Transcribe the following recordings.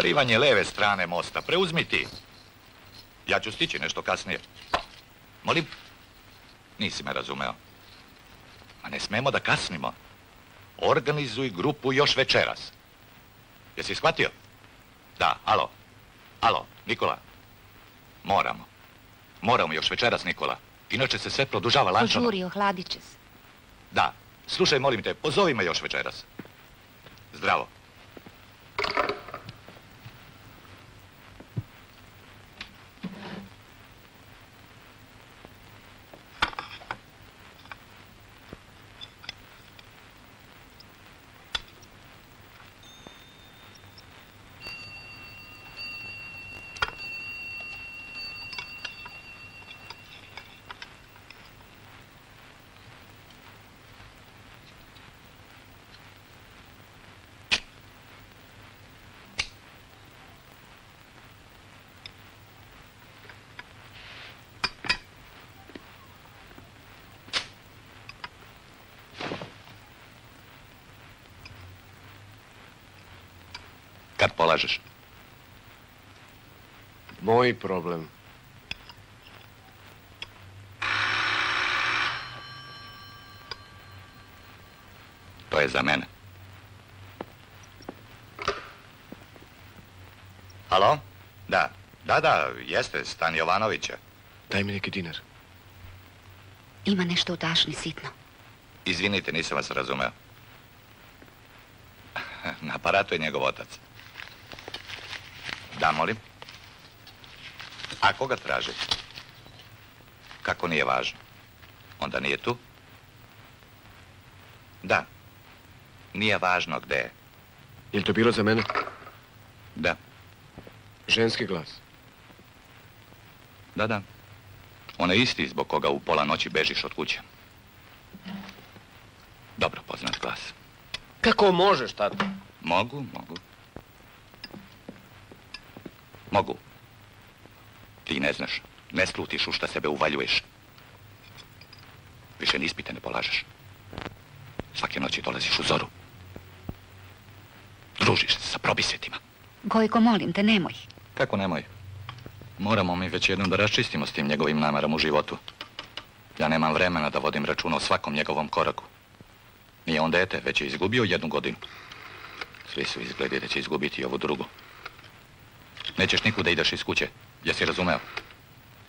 Zavarivanje leve strane mosta. Preuzmi ti. Ja ću stići nešto kasnije. Molim? Nisi me razumeo. Ma ne smemo da kasnimo. Organizuj grupu još večeras. Jesi shvatio? Da, alo. Alo, Nikola. Moramo. Moramo još večeras, Nikola. Inače se sve produžava lančano. Požuri, ohladit će se. Da. Slušaj, molim te, pozovi me još večeras. Zdravo. Kad polažeš? Moj problem. To je za mene. Halo? Da. Da, da, jeste, Stan Jovanovića. Daj mi neki dinar. Ima nešto u tašni sitno. Izvinite, nisam vas razumeo. Na aparatu je njegov otac. Da, molim. A koga traži? Kako nije važno? Onda nije tu? Da. Nije važno gde je. Je li to bilo za mene? Da. Ženski glas. Da, da. On je isti zbog koga u pola noći bežiš od kuće. Dobro poznat glas. Kako možeš, tato? Mogu. Mogu. Ne slutiš u šta sebe uvaljuješ. Više ni ispite ne polažeš. Svake noći dolaziš u zoru. Družiš se sa probisvetima. Gojko, molim te, nemoj. Kako nemoj? Moramo mi već jednom da raščistimo s tim njegovim namarom u životu. Ja nemam vremena da vodim računa o svakom njegovom koraku. Nije on dete, već je izgubio jednu godinu. Svi su izgledi da će izgubiti i ovu drugu. Nećeš nikuda ideš iz kuće. Jesi razumeo?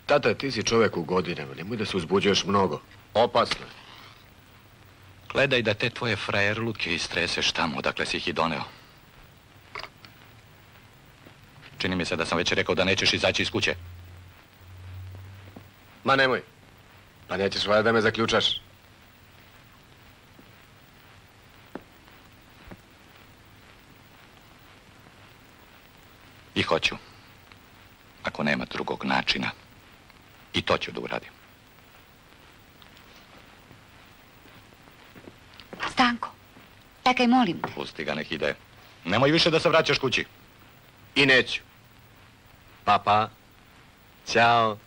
Tata, ti si čovjek u godinama, nemoj da se uzbuđuješ mnogo. Opasno. je. Gledaj da te tvoje frajerluke istreseš tamo odakle si ih i doneo. Čini mi se da sam već rekao da nećeš izaći iz kuće. Ma nemoj. Pa nećeš valjda da me zaključaš. I hoću. Ako nema drugog načina. I to ću da uradim. Stanko, čekaj, molim te. Pusti ga, nek ide. Nemoj više da se vraćaš kući. I neću. Pa, pa. Ćao.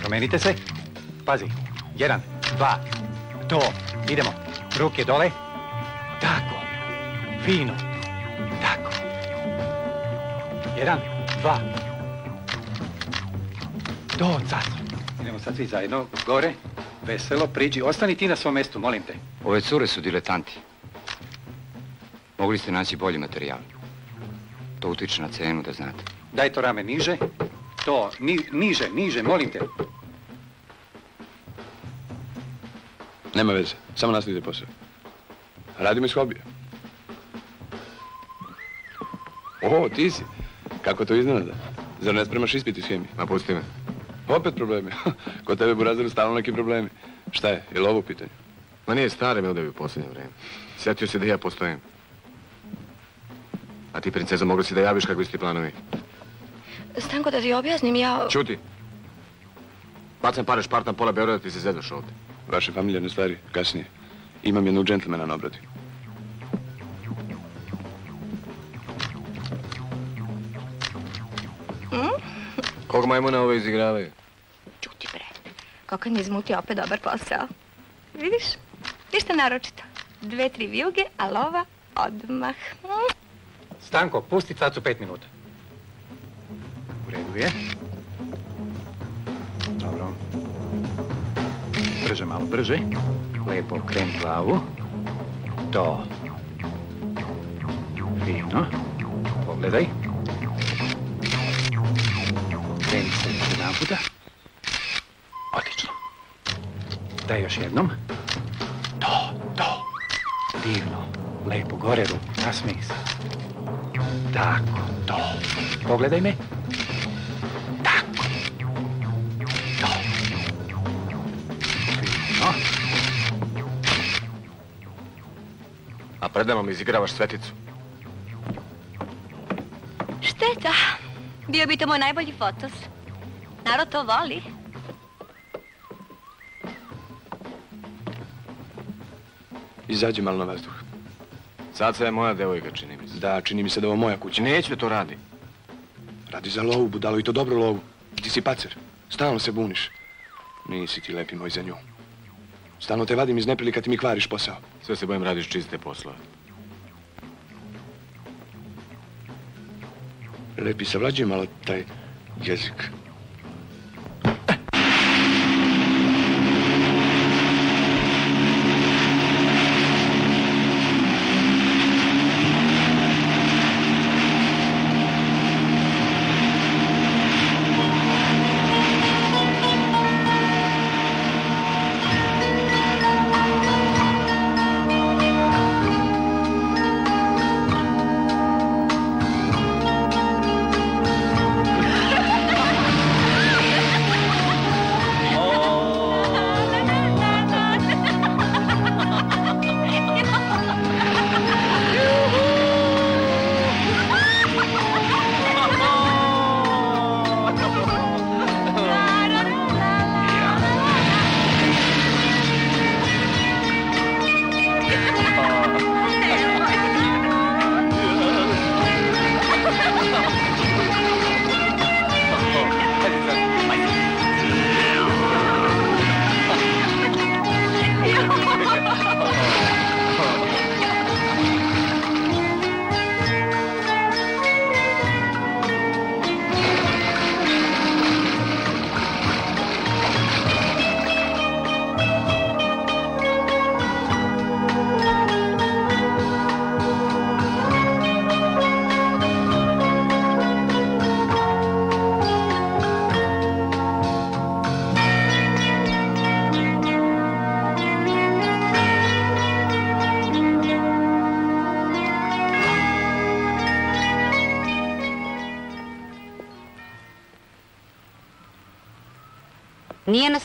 Promenite se. Pazi. Jedan, dva. To. Idemo. Ruke dole. Fino. Tako. Jedan, dva. To, sad. Idemo sad svi zajedno. Gore. Veselo, priđi. Ostani ti na svom mjestu, molim te. Ove cure su diletanti. Mogli ste naći bolji materijal. To utiče na cenu, da znate. Daj to rame niže. To, ni, niže, niže, molim te. Nema veze, samo nastavite posao. Radim iz hobija. O, ti si. Kako to iznenada? Zar ne spremaš ispit iz hemije? Ma pusti me. Opet problemi. Kod tebe burazeru stalno neki problemi. Šta je, je li ovo u pitanju? Ma nije stare me u posljednje vrijeme. Sjetio se da ja postojim. A ti, princeza, mogli si da javiš kakvi su ti planovi. Stanko, da ti objasnim, ja... Čuti. Bacam pare špartam pola Beograda, ti se zedaš ovdje. Vaše familijarne stvari, kasnije. Imam jednog džentlmena na obradi. Koga majmuna ove izigravaju? Čuti bre. Kako mi izmutio opet dobar posao. Vidiš? Ništa naročito. Dve, tri vijuge, a lova odmah. Stanko, pusti cacu pet minuta. U redu je. Dobro. Brže, malo brže. Lepo kreni glavu. To. Fino. Pogledaj. Kreni se još jedan puta. Odlično. Daj još jednom. To, to. Divno. Lepo, gore ruku. Nasmij se. Tako, to. Pogledaj me. Tako. To. Fino. A predamo mi izigravaš sveticu. Bio bi to moj najbolji fotos. Narod to voli. Izađi malo na vazduh. Caca je moja devojka, čini mi se. Da, čini mi se da je ovo moja kuća. Neću da to radi. Radi za lovu, budalo, i to dobru lovu. Ti si pacer. Stalno se buniš. Nisi ti lepi moj za nju. Stalno te vadim iz neprilika, ti mi kvariš posao. Sve se bojim radiš čiste poslove. Lepi, savlađuj malo taj jezik.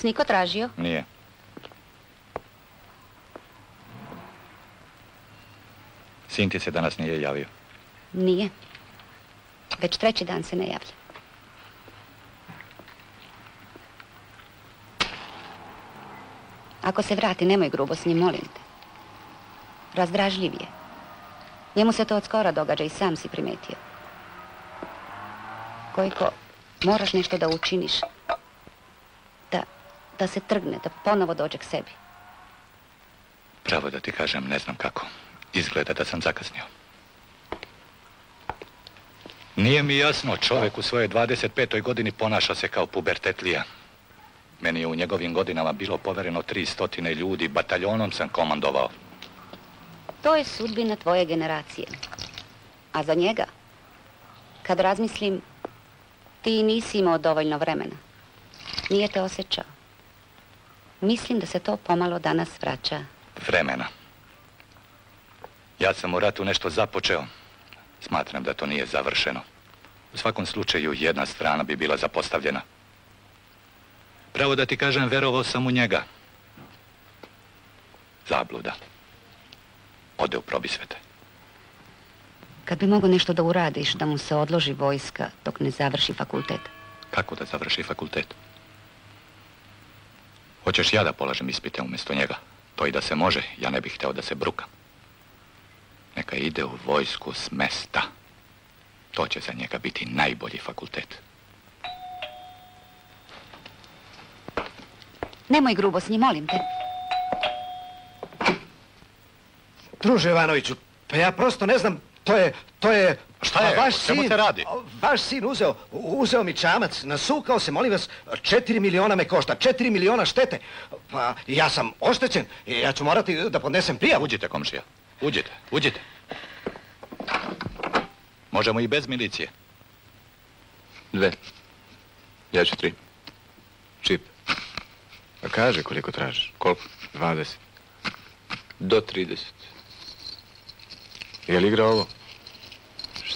Niko tražio. Nije. Sin ti se danas nije javio. Nije. Već treći dan se ne javlja. Ako se vrati, nemoj grubo s njim, molim te. Razdražljiv je. Njemu se to od skora događa i sam si primetio. Kojko, moraš nešto da učiniš. Da, se trgne, da ponovo dođe k sebi. Pravo da ti kažem, ne znam kako. Izgleda da sam zakasnio. Nije mi jasno, čovjek u svojoj 25. godini ponaša se kao pubertetlija. Meni je u njegovim godinama bilo povereno tri stotine ljudi, bataljonom sam komandovao. To je sudbina tvoje generacije. A za njega, kad razmislim, ti nisi imao dovoljno vremena. Nije te osjećao. Mislim da se to pomalo danas vraća. Vremena. Ja sam u ratu nešto započeo. Smatram da to nije završeno. U svakom slučaju jedna strana bi bila zapostavljena. Pravo da ti kažem, verovao sam u njega. Zabluda. Ode u probisvete. Kad bi mogao nešto da uradiš, da mu se odloži vojska dok ne završi fakultet. Kako da završi fakultet? Hoćeš ja da polažem ispite umjesto njega? To i da se može, ja ne bih htio da se bruka. Neka ide u vojsku s mesta. To će za njega biti najbolji fakultet. Nemoj grubo s njim, molim te. Druže Ivanoviću, pa ja prosto ne znam to je, to je... Šta je? Vaš sin, se radi? Vaš sin uzeo, uzeo mi čamac, nasukao se, molim vas, četiri miliona me košta, četiri miliona štete. Pa ja sam oštećen ja ću morati da podnesem prijavu. Uđite, komšija. Uđite, uđite. Možemo i bez milicije. Dve. Ja ću tri. Čip. A kaže koliko tražiš? Koliko? 20. Do 30. Je li igra ovo?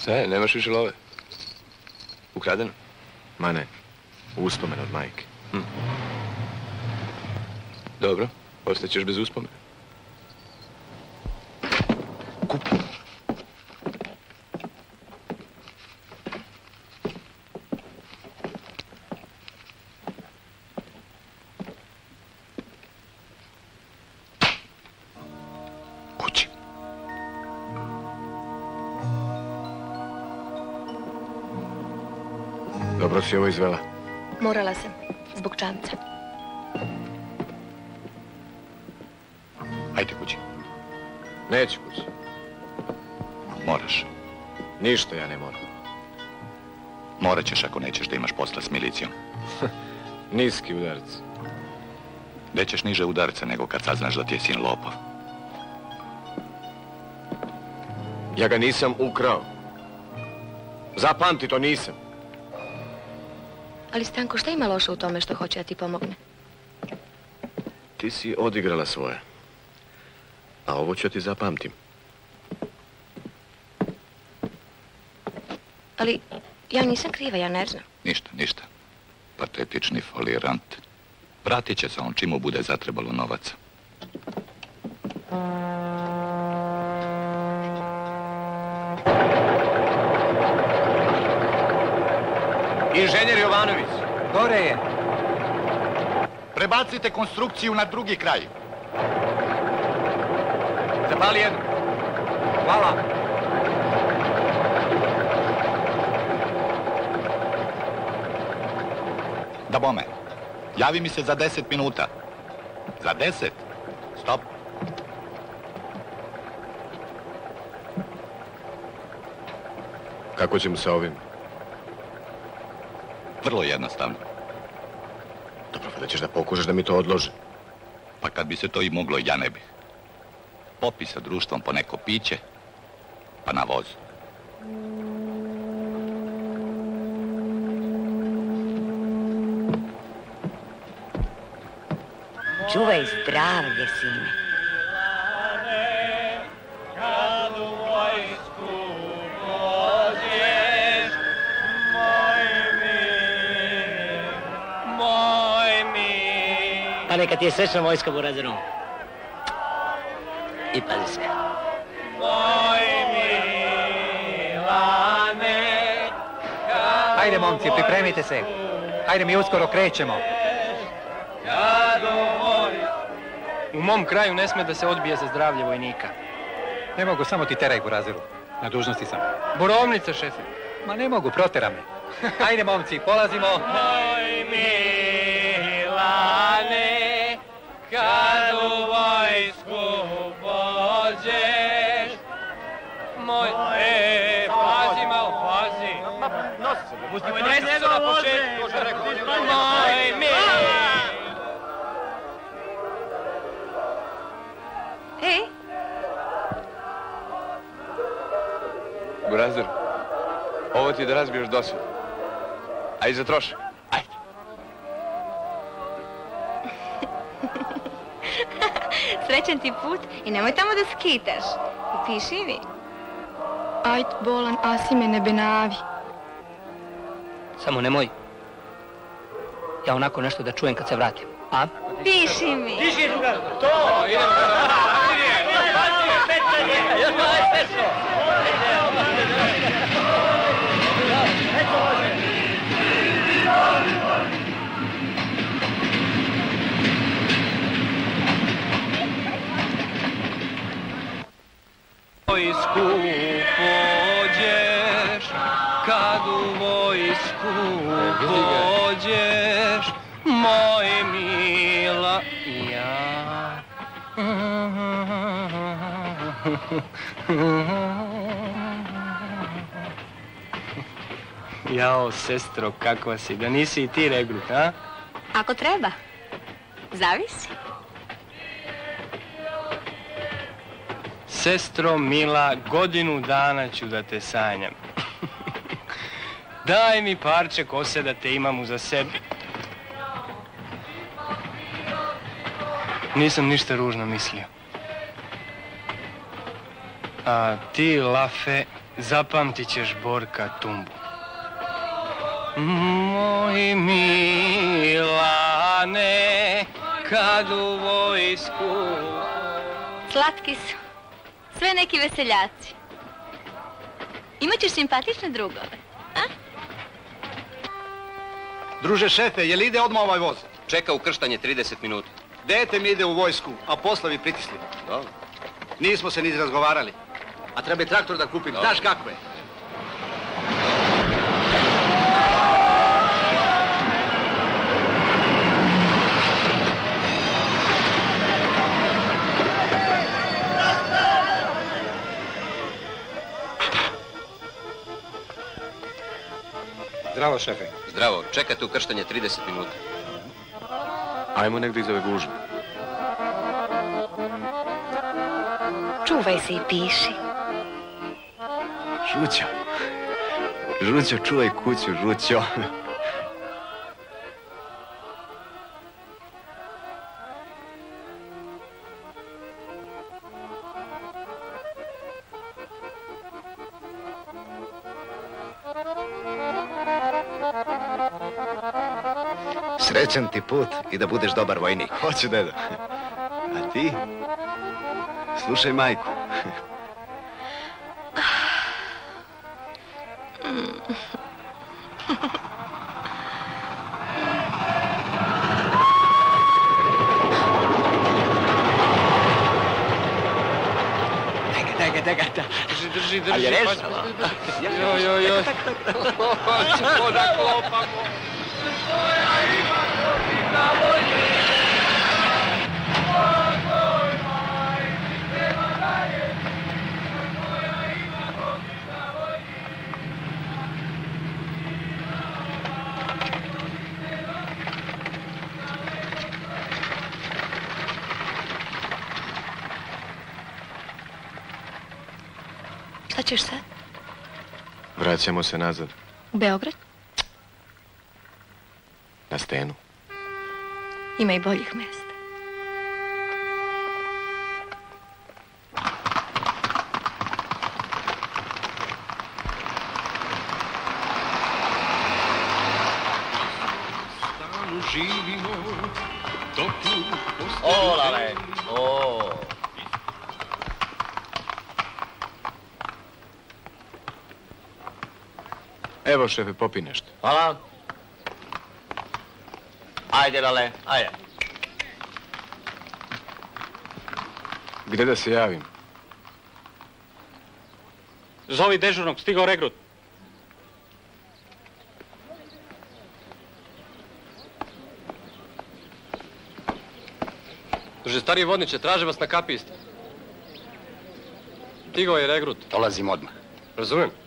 Šta je? Nemaš više love? Ukradeno? Ma ne. Uspomen od majke. Hm. Dobro. Ostaćeš bez uspomena. Kupi. Morala sam, zbog čamca. Ajde kući. Neću kući. Moraš. Ništa ja ne moram. Morat ćeš ako nećeš da imaš posla s milicijom. Niski udarac. Gde ćeš niže udarce nego kad saznaš da ti je sin lopov. Ja ga nisam ukrao. Zapamti, to nisam. Ali Stanko, šta ima loše u tome što hoće da ti pomogne? Ti si odigrala svoje. A ovo ću ti zapamtim. Ali ja nisam kriva, ja ne znam. Ništa, ništa. Patetični folirant. Vratit će se on čim mu bude zatrebalo novaca. Inženjer Jovanović. Gore je. Prebacite konstrukciju na drugi kraj. Zapali jednu. Hvala. Da bome. Javi mi se za deset minuta. Za deset? Stop. Kako ćemo sa ovim? Vrlo jednostavno. Dobro, da ćeš da pokušaš da mi to odlože. Pa kad bi se to i moglo, ja ne bih. Popi sa društvom po neko piće, pa na vozu. Čuvaj zdravlje, sine. Ti je srećna vojska, Burazeru. I pazi se. Ajde, momci, pripremite se. Ajde, mi uskoro krećemo. U mom kraju ne sme da se odbije za zdravlje vojnika. Ne mogu, samo ti teraj, Burazeru. Na dužnosti sam. Borovnica, šefe. Ma ne mogu, protera me. Ajde, momci, polazimo. Nosi se, pusti moj nekako na početku, što je rekao. Moj Milane. Ej, Burazer, ovo ti je da razbiješ dosad. A i za trošak. Ajde. srećan ti put i nemoj tamo da skitaš. Piši mi. Ajt bolan, asi me ne benavi. Samo nemoj. Ja onako nešto da čujem kad se vratim. A? Piši mi. To, idemo. Vojsku Jao, sestro, kakva si, da nisi i ti regrut, a? Ako treba. Zavisi. Sestro Mila, godinu dana ću da te sanjam. Daj mi parče kose da te imam uza sebi. Nisam ništa ružno mislio. A ti, Lafe, zapamtit ćeš Borka Tumbu. Moj Milane, kad u vojsku... Slatki su. Sve neki veseljaci. Imaćeš simpatične drugove. Druže šefe, je li ide odmah ovaj voz? Čeka ukrštanje 30 minuta. Dete mi ide u vojsku, a poslovi pritisli. Dobro. Nismo se ni razgovarali. A treba i traktor da kupim. Znaš kako je? Zdravo, šefe. Zdravo, čekate ukrštanje 30 minuta. Ajmo negdje iz ove gužve. Čuvaj se i piši. Žućo. Žućo, čuvaj kuću, Žućo. Srećan ti put i da budeš dobar vojnik. Hoće, deda. A ti? Slušaj majku. Daj ga, daj ga, daj. Drži, drži, drži. Ali je pazi. Joj, joj, joj. Ćemo da kopamo. Ćeš sad? Vraćamo se nazad, U Beograd? na stenu. Ima i boljih mesta. Evo, šefe, popi nešto. Hvala. Ajde, Lale, ajde. Gdje da se javim? Zovi dežurnog, stigao regrut. Drže, stari vodniče, traže vas na kapi isto. Stigao je regrut. Dolazim odmah. Razumem.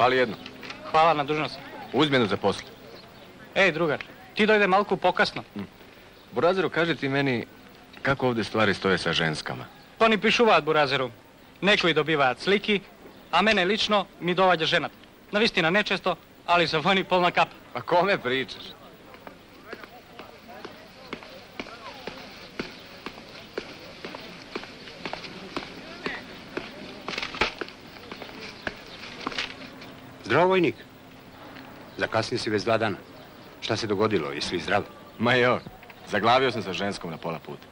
Zapali jednu. Hvala na dužnosti. Uzmjenu za poslu. Ej, drugar, ti dojde malku pokasno. Burazeru, kaži ti meni kako ovdje stvari stoje sa ženskama. To ni pišuvat burazeru. Neko i dobiva sliki, a mene lično mi dovađa ženat. Na vistina nečesto, ali za vojni polna kapa. Pa kome pričaš? Zdravo, vojnik. Zakasnio si već dva dana. Šta se dogodilo? Jesi li zdrav? Ma jo, zaglavio sam sa ženskom na pola puta.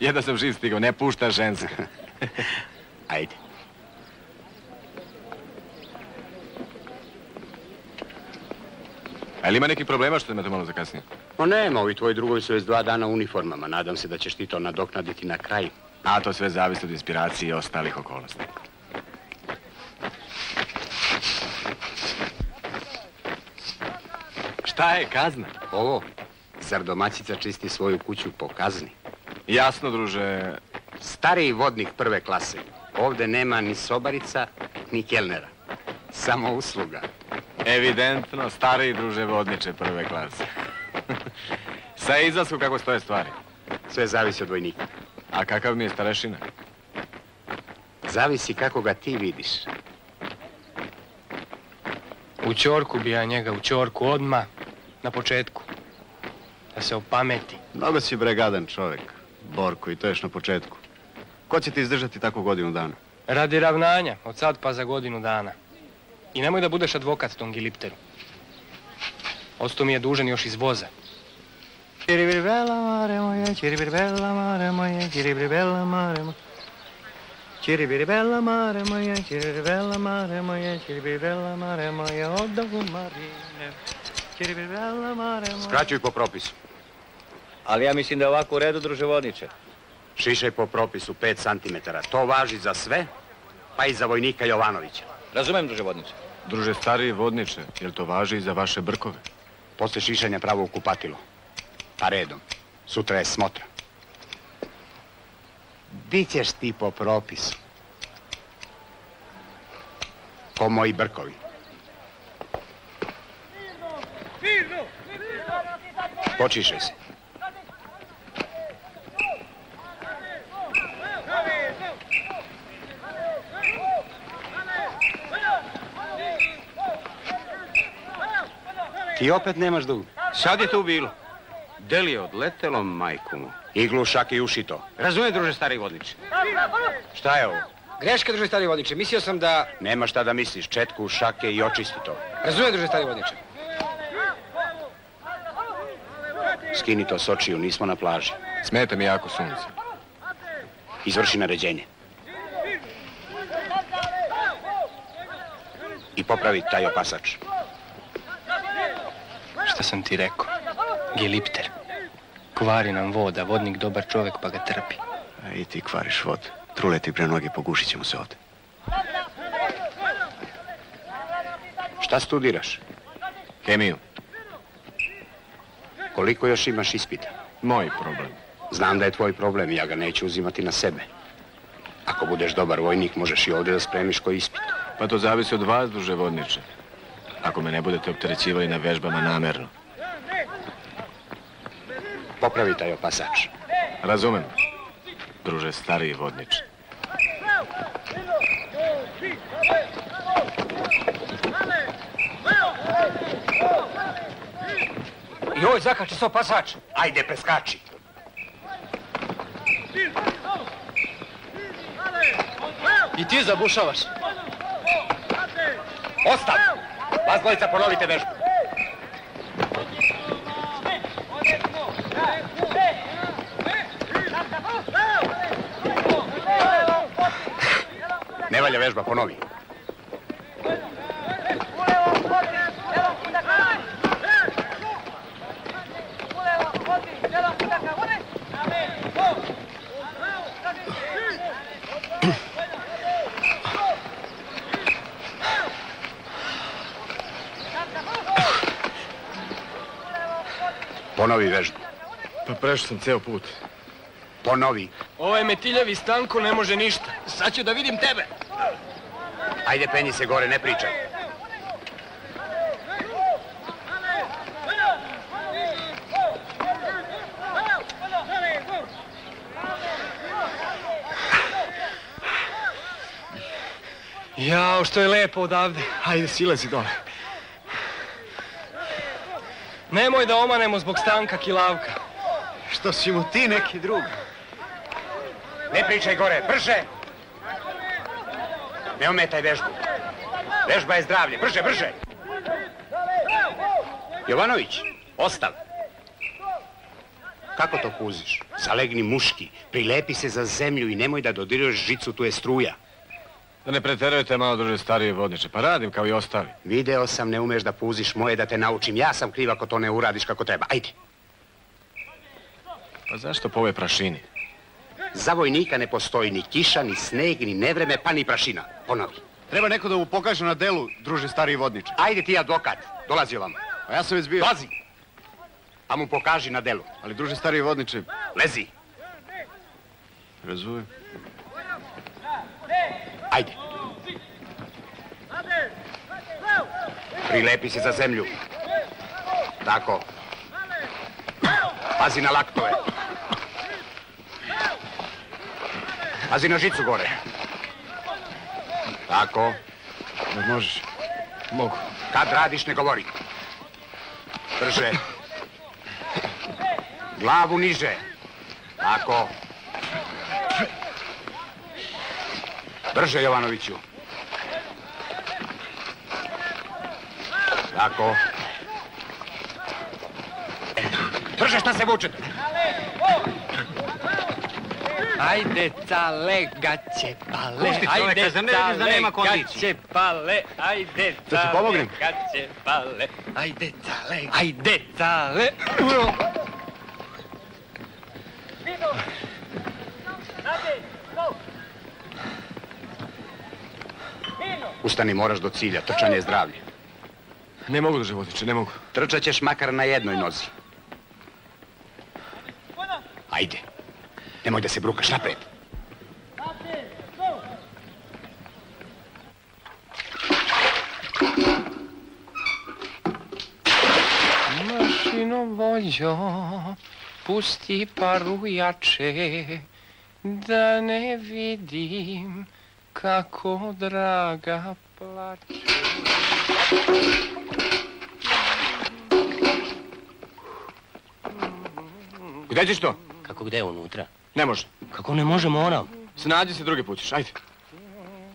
Jedda sam živ stigao, ne pušta ženska. Ajde. A ili ima neki problema što to malo zakasnio? No nema, ovi tvoji drugovi su već dva dana u uniformama. Nadam se da ćeš ti to nadoknaditi na kraju. A to sve zavisi od inspiracije i ostalih okolnosti. Šta je kazna? Ovo, Zar domaćica čisti svoju kuću po kazni? Jasno, druže. Stariji vodnik prve klase. Ovdje nema ni sobarica, ni kelnera. Samo usluga. Evidentno, stariji druže vodniče prve klase. Sa izlasku kako stoje stvari. Sve zavisi od vojnika. A kakav mi je starešina? Zavisi kako ga ti vidiš. U čorku bi ja njega, u čorku odmah, na početku. Da se opameti. Mnogo si bregadan čovjek, Borko, i to još na početku. Ko će ti izdržati tako godinu dana? Radi ravnanja, od sad pa za godinu dana. I nemoj da budeš advokat tom Gilipteru. Osto mi je dužan još iz voza. Čiribirbela mare moje, čiribirbela mare moje, čiribirbela mare moje. Čiribirbela mare moje, čiribirbela mare moje, čiribirbela mare moje, odavu marine. Skraćuj po propisu. Ali ja mislim da je ovako u redu, druže vodniče. Šišaj po propisu 5 cm. To važi za sve, pa i za vojnika Jovanovića. Razumem, druže vodniče. Druže stariji vodniče, jel to važi i za vaše brkove? Posle šišanja pravo u kupatilo. Pa redom. Sutra je smotra. Bićeš ti po propisu. Ko moji brkovi. Počišaj se. Ti opet nemaš dug. Sad je tu bilo. Del je odletelo, majku mu. Iglu, šak i ušito. Razumije, druže stari vodniče. Šta je ovo? Greška, druže stari vodniče. Mislio sam da... Nema šta da misliš. Četku, šake i očisti to. Razumije, druže stari vodniče. Skini to s očiju, nismo na plaži. Smeta mi jako sunce. Izvrši naređenje. I popravi taj opasač. Šta sam ti rekao? Gilipter. Kvari nam voda, vodnik dobar čovjek pa ga trpi. A i ti kvariš vod. Trule ti pre noge, pogušit ćemo se ovdje. Šta studiraš? Kemiju. Koliko još imaš ispita? Moj problem. Znam da je tvoj problem i ja ga neću uzimati na sebe. Ako budeš dobar vojnik, možeš i ovdje da spremiš koji ispit. Pa to zavisi od vas, druže vodniče. Ako me ne budete opterećivali na vežbama namerno. Popravi taj opasač. Razumem. Druže stariji vodniče. Joj, zakači se opasač. Ajde, preskači. I ti zabušavaš. Ostav! Vas dvojica ponovite vežbu. Ne valja vežba, ponovi. Ponovi vežbu. Pa prešao sam ceo put. Ponovi. Ovaj metiljavi stanko ne može ništa. Sad ću da vidim tebe. Ajde, penji se gore, ne pričaj. Jao, što je lepo odavde. Ajde, sile si dole. Nemoj da omanemo zbog stanka kilavka. Što si mu ti neki drug? Ne pričaj gore, brže! Ne ometaj vežbu. Vežba je zdravlje, brže, brže! Jovanović, ostav. Kako to kuziš? Zalegni muški, prilepi se za zemlju i nemoj da dodiruješ žicu, tu je struja. Da ne preterujete malo, druže stariji vodniče. Pa radim kao i ostali. Video sam, ne umeš da puziš moje da te naučim. Ja sam kriv ako to ne uradiš kako treba. Ajde. Pa zašto po ovoj prašini? Za vojnika ne postoji ni kiša, ni sneg, ni nevreme, pa ni prašina. Ponovi. Treba neko da mu pokaže na delu, druže stariji vodniče. Ajde ti advokat, dolazi vam. A ja sam već bio. Dolazi. pa mu pokaži na delu. Ali druže stari vodniče... Lezi. Razumem. Ajde. Prilepi se za zemlju. Tako. Pazi na laktove. Pazi na žicu gore. Tako. možeš? Mogu. Kad radiš, ne govori. Drže. Glavu niže. Tako. Brže, Jovanoviću. Tako. Brže, šta se vučete? Ajde, cale, gaće, pale. Pusti čoveka, zar ne vidiš da nema cale, kondiciju? gaće, pale. Ajde, cale, gaće, pale. Ajde, cale, ajde, cale. Ustani, moraš do cilja. Trčanje je zdravlje. Ne mogu druže vodniče, ne mogu. Trčat ćeš makar na jednoj nozi. Ajde. Nemoj da se brukaš napred. Mašino vođo, pusti paru jače, da ne vidim kako draga plače. Gde ćeš to? Kako gde unutra? Ne može. Kako ne može, moram. Snađi se drugi put ćeš, ajde.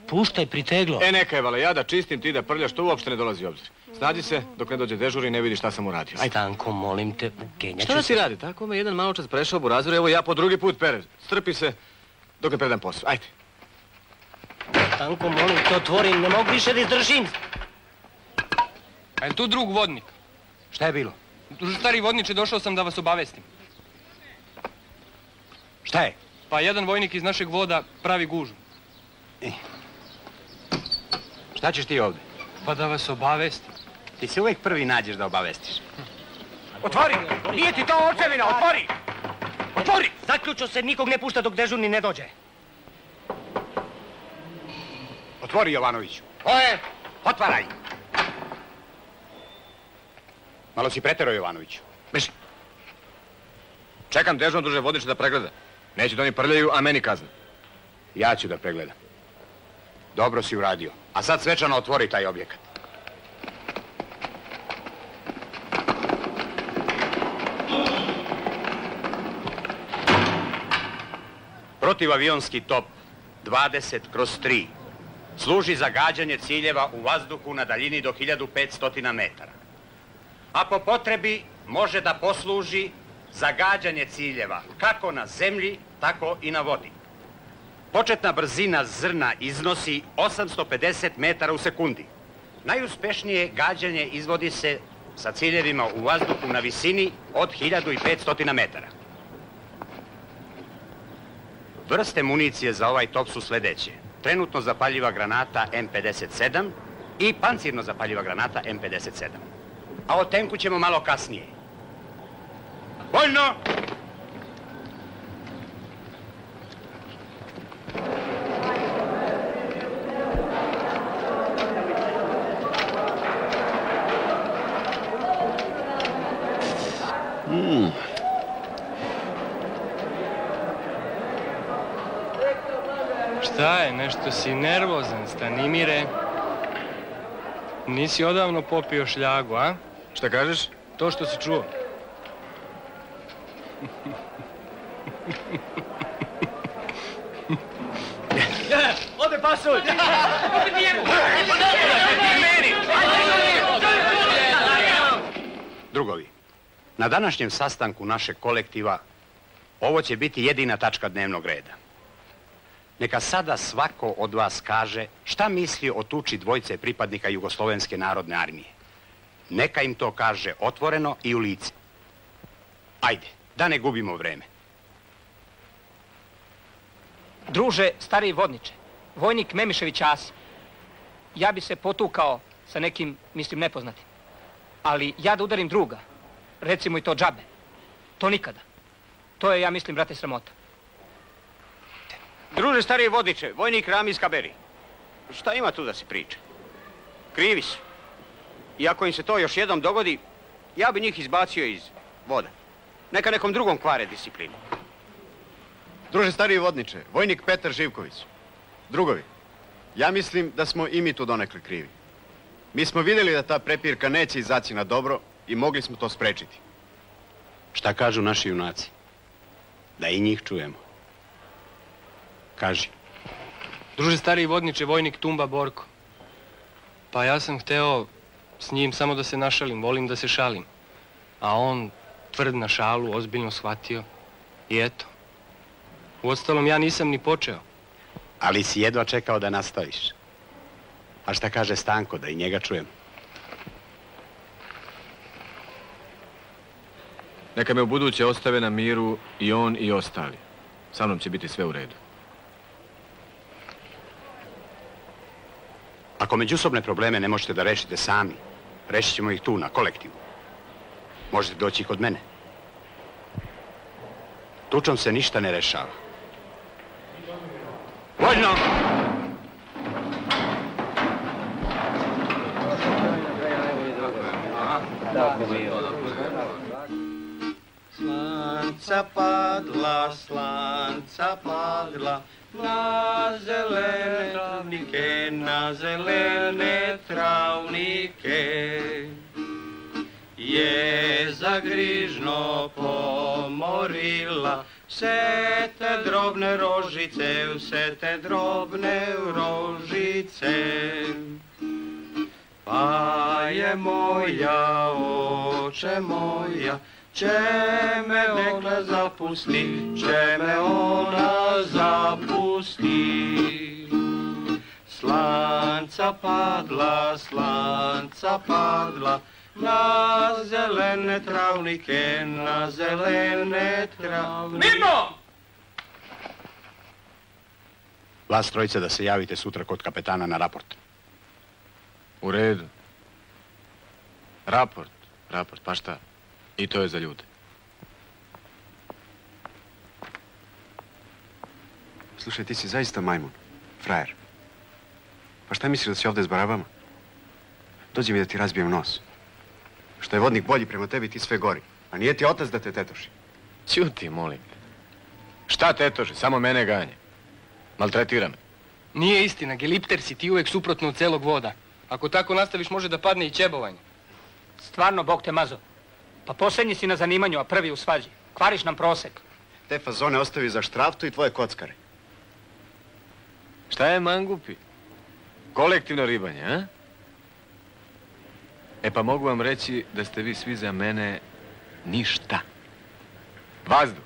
Puštaj priteglo. E, neka je, vale, ja da čistim, ti da prljaš, to uopšte ne dolazi u obzir. Snađi se dok ne dođe dežur i ne vidi šta sam uradio. Ajde. Stanko, molim te, ukenjaću Šta da se. ti radi? Tako me jedan malo čas prešao burazer, evo ja po drugi put perem. Strpi se dok ne predam posao. Ajde. Stanko, molim te, otvori, ne mogu više da izdržim. A je tu drug vodnik? Šta je bilo? Stari vodniče, došao sam da vas obavestim. Šta je? Pa jedan vojnik iz našeg voda pravi gužu. Šta ćeš ti ovdje? Pa da vas obavestim. Ti se uvijek prvi nađeš da obavestiš. Otvori! Nije ti to očevina, otvori! Otvori! Zaključo se, nikog ne pušta dok dežurni ne dođe. Otvori, Jovanoviću. Oje! Otvaraj! Malo si pretero, Jovanoviću. Beži. Čekam dežno druže vodiče da pregleda. Neće da oni prljaju, a meni kazna. Ja ću da pregledam. Dobro si uradio. A sad svečano otvori taj objekat. Protivavionski top 20 kroz 3 služi za gađanje ciljeva u vazduhu na daljini do 1500 metara. A po potrebi može da posluži za gađanje ciljeva kako na zemlji, tako i na vodi. Početna brzina zrna iznosi 850 metara u sekundi. Najuspešnije gađanje izvodi se sa ciljevima u vazduhu na visini od 1500 metara. Vrste municije za ovaj top su sledeće. Trenutno zapaljiva granata M57 i pancirno zapaljiva granata M57. A o tenku ćemo malo kasnije. Voljno! Nešto si nervozan, Stanimire? Nisi odavno popio šljagu, a? Šta kažeš? To što si čuo. Ode pasulj! Drugovi, na današnjem sastanku našeg kolektiva ovo će biti jedina tačka dnevnog reda. Neka sada svako od vas kaže šta misli o tuči dvojce pripadnika Jugoslovenske narodne armije. Neka im to kaže otvoreno i u lice. Ajde, da ne gubimo vreme. Druže, stariji vodniče, vojnik Memišević Asim, ja bi se potukao sa nekim, mislim, nepoznatim. Ali ja da udarim druga, recimo i to džabe. To nikada. To je, ja mislim, brate, sramota. Druže stariji vodiče, vojnik Ramis Kaberi. Šta ima tu da se priča? Krivi su. I ako im se to još jednom dogodi, ja bi njih izbacio iz voda. Neka nekom drugom kvare disciplinu. Druže stariji vodniče, vojnik Petar Živković. Drugovi, ja mislim da smo i mi tu donekle krivi. Mi smo vidjeli da ta prepirka neće izaći na dobro i mogli smo to sprečiti. Šta kažu naši junaci? Da i njih čujemo. Kaži. Druže stariji vodniče, vojnik Tumba Borko. Pa ja sam hteo s njim samo da se našalim, volim da se šalim. A on tvrd na šalu, ozbiljno shvatio. I eto. Uostalom, ja nisam ni počeo. Ali si jedva čekao da nastaviš. A šta kaže Stanko, da i njega čujem? Neka me u buduće ostave na miru i on i ostali. Sa mnom će biti sve u redu. Ako međusobne probleme ne možete da rešite sami, rešit ćemo ih tu, na kolektivu. Možete doći kod mene. Tučom se ništa ne rešava. Voljno! Slanca padla, slanca padla, na zelene travnike, na zelene travnike. Je zagrižno pomorila, vse te drobne rožice, vse te drobne rožice. Pa je moja, oče moja, Če me dekle zapusti, če me ona zapusti. Slanca padla, slanca padla, na zelene travnike, na zelene travnike. Mirno! Vas trojice da se javite sutra kod kapetana na raport. U redu. Raport, raport, pa šta? I to je za ljude. Slušaj, ti si zaista majmun. Frajer. Pa šta misliš da si ovdje s barabama? Dođi mi da ti razbijem nos. Što je vodnik bolji prema tebi, ti sve gori. A nije ti otac da te tetoši. Ćuti, molim te. Šta tetoši? Samo mene ganje. Maltretira me. Nije istina, Gelipter si ti uvijek suprotno od celog voda. Ako tako nastaviš, može da padne i ćebovanje. Stvarno, Bog te mazo. Pa posljednji si na zanimanju, a prvi u svađi. Kvariš nam prosek. Te fazone ostavi za štraftu i tvoje kockare. Šta je mangupi? Kolektivno ribanje, a? E pa mogu vam reći da ste vi svi za mene ništa. Vazduh.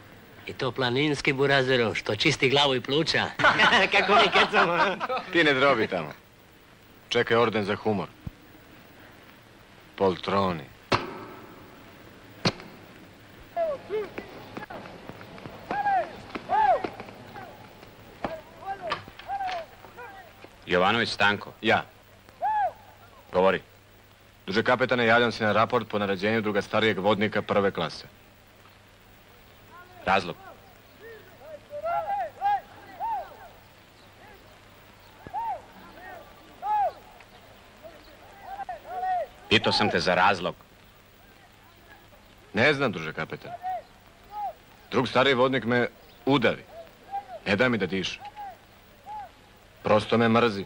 I to planinski burazero, što čisti glavu i pluća. Kako mi kecamo, a? Ti ne drobi tamo. Čekaj orden za humor. Poltroni. Jovanović Stanko. Ja. Govori. Duže kapetane, javljam se na raport po naređenju druga starijeg vodnika prve klase. Razlog. Pitao sam te za razlog. Ne znam, druže kapetan. Drug stariji vodnik me udavi. Ne da mi da diše. Prosto me mrzi.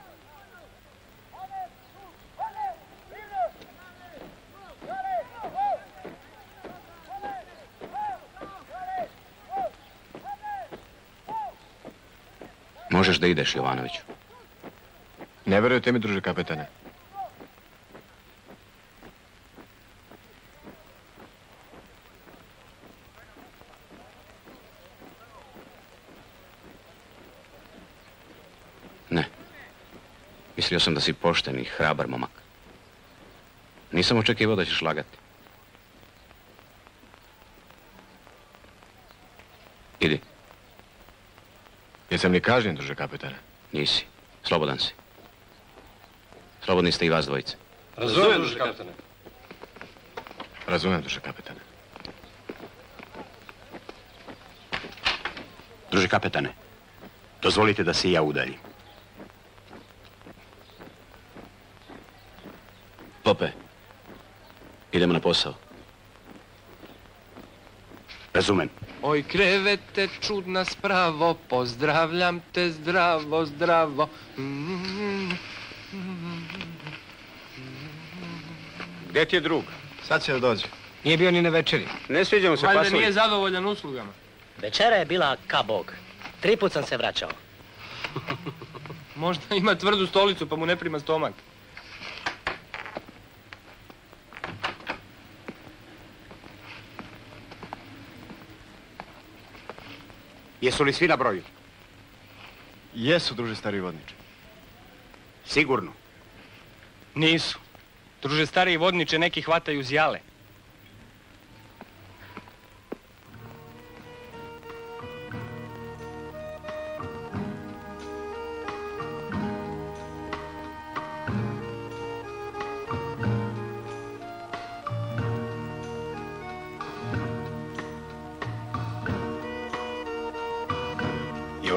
Možeš da ideš, Jovanoviću. Ne verujete mi, druže kapetane. Mislio sam da si pošten i hrabar momak. Nisam očekivao da ćeš lagati. Idi. Jesam li kažnjen, druže kapitane? Nisi. Slobodan si. Slobodni ste i vas dvojice. Razumem, druže kapetane. Razumem, druže kapetane. Druže kapitane, dozvolite da se i ja udaljim. Pope, idemo na posao. Razumem. Oj krevete čudna spravo, pozdravljam te zdravo, zdravo. Gdje ti je drug? Sad će da dođe. Nije bio ni na večeri. Ne sviđa mu se Valjda pasulj. nije zadovoljan uslugama. Večera je bila ka bog. Tri put sam se vraćao. Možda ima tvrdu stolicu pa mu ne prima stomak. Jesu li svi na broju? Jesu, druže stari vodniče. Sigurno. Nisu. Druže stariji vodniče neki hvataju zjale.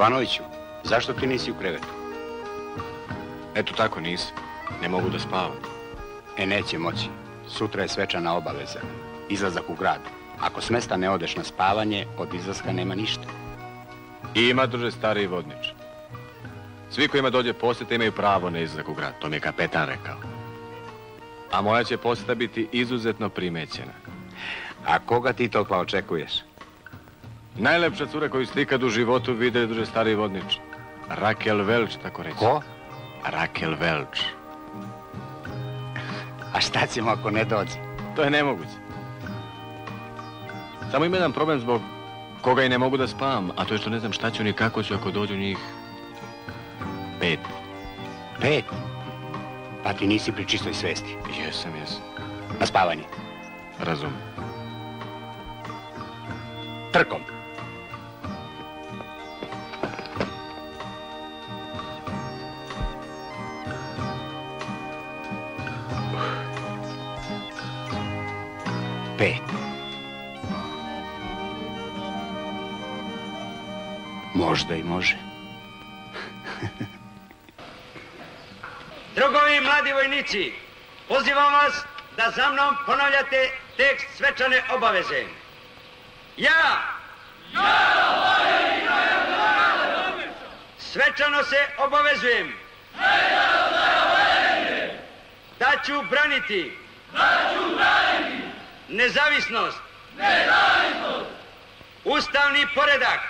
Jovanoviću, zašto ti nisi u krevetu? Eto tako nisi. Ne mogu da spavam. E, neće moći. Sutra je svečana obaveza. Izlazak u grad. Ako s mesta ne odeš na spavanje, od izlaska nema ništa. I ima, druže, stariji vodnič. Svi kojima dođe posjeta imaju pravo na izlazak u grad. To mi je kapetan rekao. A moja će posjeta biti izuzetno primećena. A koga ti tokva očekuješ? Najlepša cura koju ste ikad u životu vidjeli, druže, stariji vodnič. Rakel Velč, tako reći. Ko? Rakel Velč. A šta ćemo ako ne dođe? To je nemoguće. Samo ima jedan problem zbog koga i ne mogu da spavam, a to je što ne znam šta ću ni kako ću ako dođu njih pet. Pet? Pa ti nisi pri čistoj svesti. Jesam, jesam. Na spavanje. Razum. Trkom. Možda i može. Drugovi mladi vojnici, pozivam vas da za mnom ponavljate tekst svečane obaveze. Ja! Svečano se obavezujem. Da ću braniti. Nezavisnost. Ustavni poredak.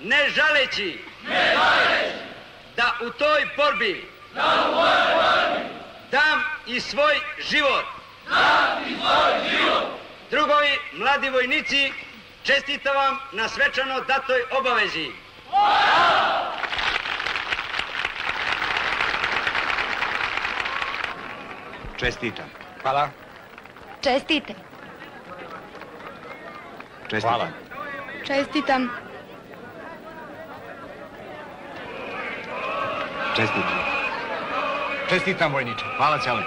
Ne žaleći. Da u toj borbi. Dam i svoj život. Drugovi mladi vojnici, čestitam vam na svečano datoj obavezi. Čestitam. Hvala. Čestite. Čestitam. Čestitam. Čestitam. Čestitam, vojniče. Hvala Ćale.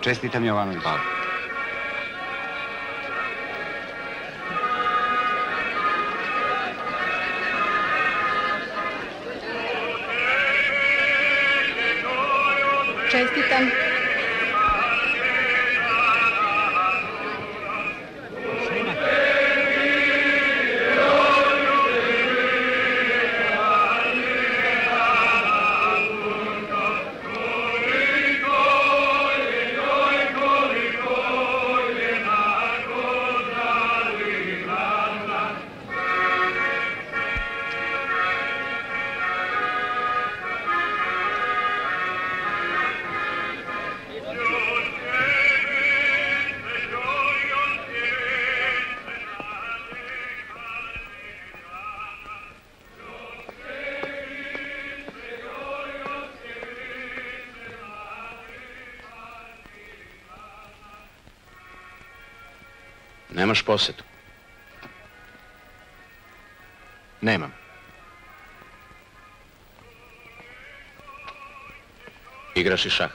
Čestitam Jovanović. Hvala. Čestitam. Posetu. Nemam. Igraš i šah.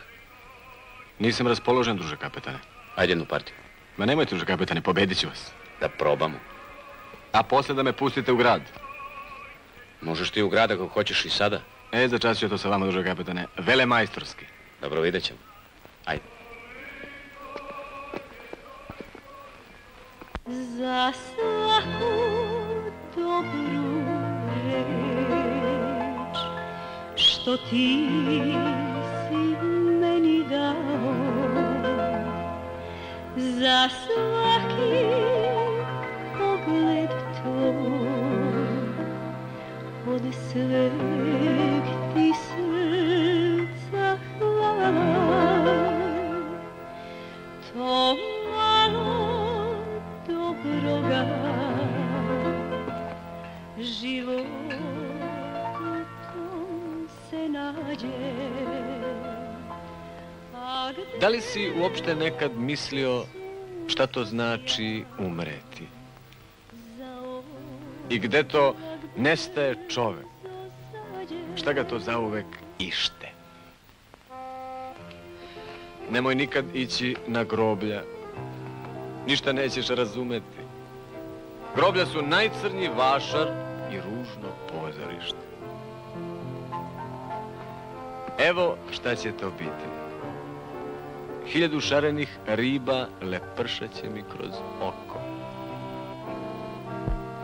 Nisam raspoložen, druže kapetane. Ajde jednu partiju. Ma nemojte, druže kapetane, pobedit ću vas. Da probamo. A poslije da me pustite u grad. Možeš ti u grad ako hoćeš i sada. E, za čas ću to sa vama, druže kapetane. Vele majstorski. Dobro, vidjet ćemo. Da li si uopšte nekad mislio šta to znači umreti? I gde to nestaje čovek? Šta ga to zauvek ište? Nemoj nikad ići na groblja. Ništa nećeš razumeti. Groblja su najcrnji vašar i ružno pozorište. Evo šta će to biti. Hiljadu šarenih riba lepršaće mi kroz oko.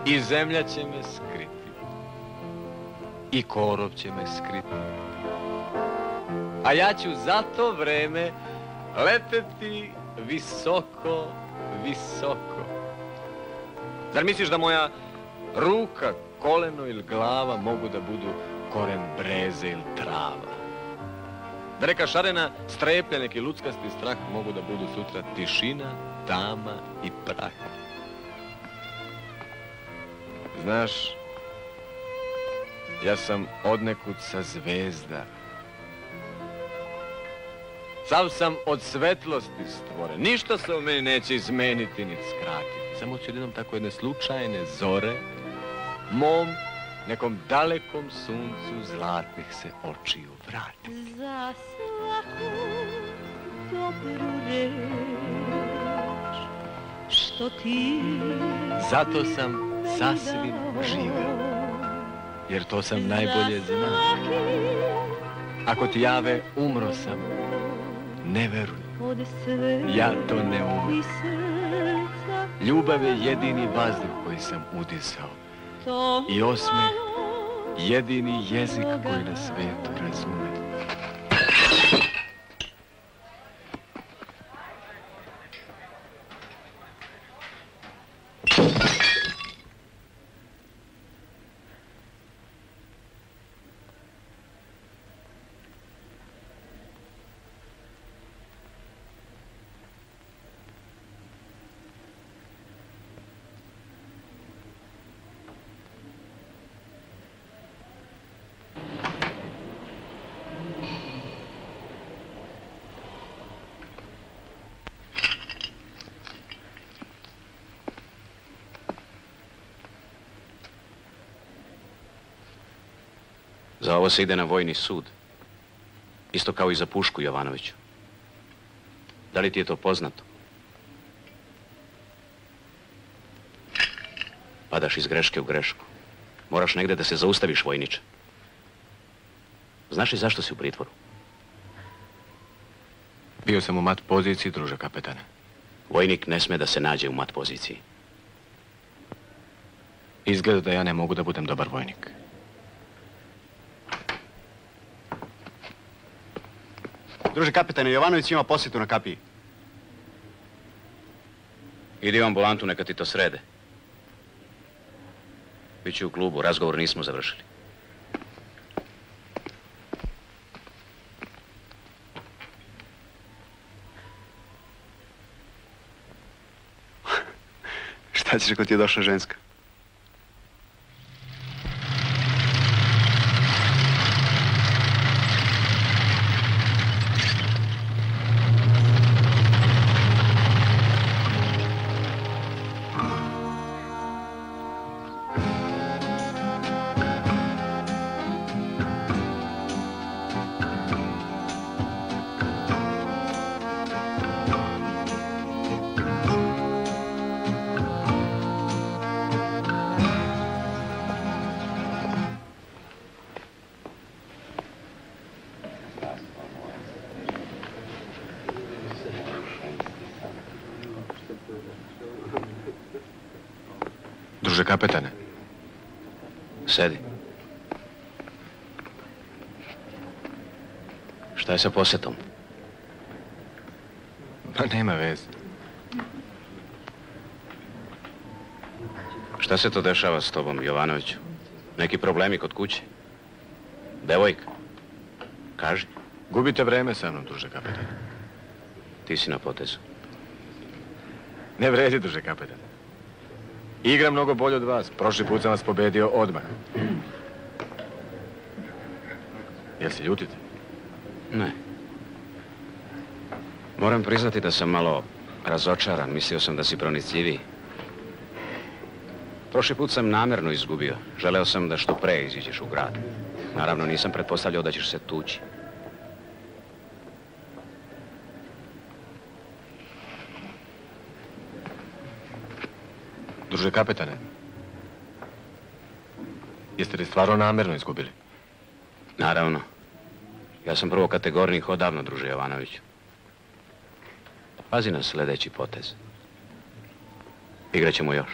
I zemlja će me skriti. I korov će me skriti. A ja ću za to vreme leteti visoko, visoko. Zar misliš da moja ruka, koleno ili glava mogu da budu koren breze ili trava? Da reka šarena streplja, neki luckasti strah mogu da budu sutra tišina, tama i prah. Znaš, ja sam odnekud sa zvezda. Sav sam od svetlosti stvoren. Ništa se u meni neće izmeniti ni skratiti. Samo ću jednom tako jedne slučajne zore mom nekom dalekom suncu zlatnih se očiju vrati. za svaku dobru reč Što ti Zato sam sasvim živeo. Jer to sam najbolje znao. Ako ti jave umro sam, ne veruj. Ja to ne umem. srca Ljubav je jedini vazduh koji sam udisao. I osmeh jedini jezik koji na svetu razume. Za ovo se ide na vojni sud. Isto kao i za pušku Jovanoviću. Da li ti je to poznato? Padaš iz greške u grešku. Moraš negde da se zaustaviš, vojniče. Znaš li zašto si u pritvoru? Bio sam u mat poziciji, druže kapetane. Vojnik ne sme da se nađe u mat poziciji. Izgleda da ja ne mogu da budem dobar vojnik. Druže kapetane, Jovanović ima posjetu na kapiji. Idi u ambulantu, neka ti to srede. Biće u klubu, razgovor nismo završili. Šta ćeš ako ti je došla ženska? Je sa posjetom? Pa nema veze. Šta se to dešava s tobom, Jovanoviću? Neki problemi kod kuće? Devojka? Kaži. Gubite vreme sa mnom, druže kapetane. Ti si na potezu. Ne vredi, druže kapetane. Igram mnogo bolje od vas. Prošli put sam vas pobedio odmah. Jel se ljutite? Ne. Moram priznati da sam malo razočaran. Mislio sam da si pronicljiviji. Prošli put sam namjerno izgubio. Želeo sam da što pre iziđeš u grad. Naravno, nisam pretpostavljao da ćeš se tući. Druže kapetane. Jeste li stvarno namjerno izgubili? Naravno. Ja sam prvo kategornih odavno, druže Jovanoviću. Pazi na sljedeći potez. Igraćemo još.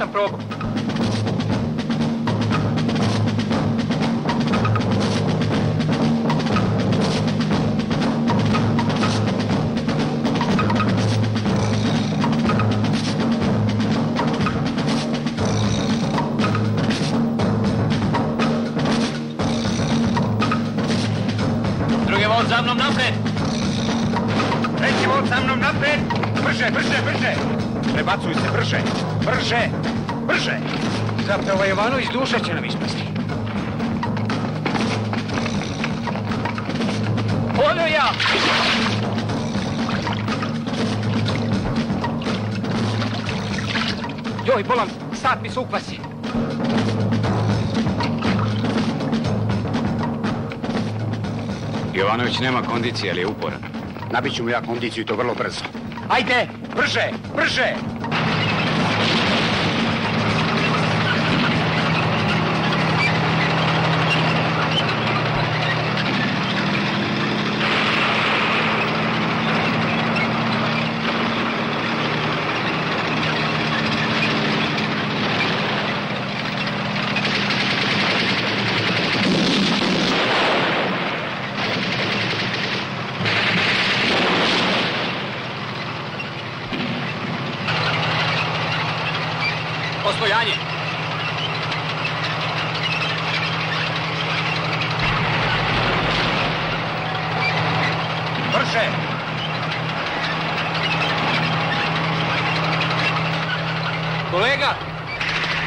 Ali odavno kondicije, ali je uporan. Nabit ću mu ja kondiciju i to vrlo brzo. Ajde, brže, brže. Ostojanje. Brže. Kolega,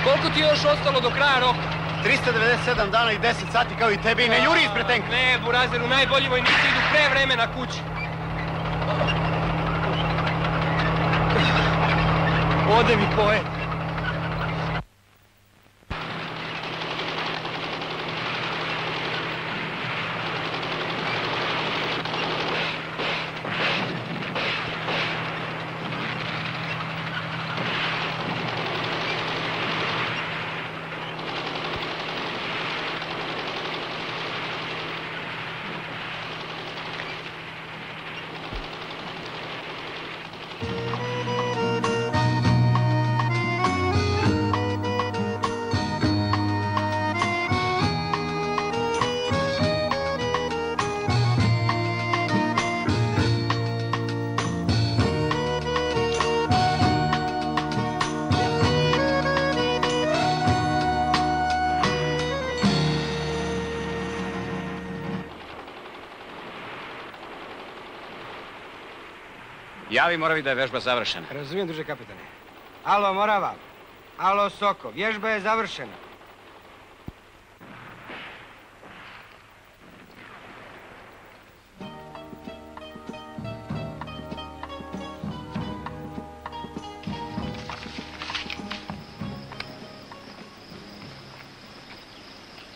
koliko ti je još ostalo do kraja roka? 397 dana i 10 sati kao i tebi i ne juri ispred tenka. Ne, Burazeru, najbolji vojnici idu pre vremena kući. Ode mi poet. Javi Moravi da je vežba završena. Razumijem, druže kapitane. Alo, Morava. Alo, Soko. Vježba je završena.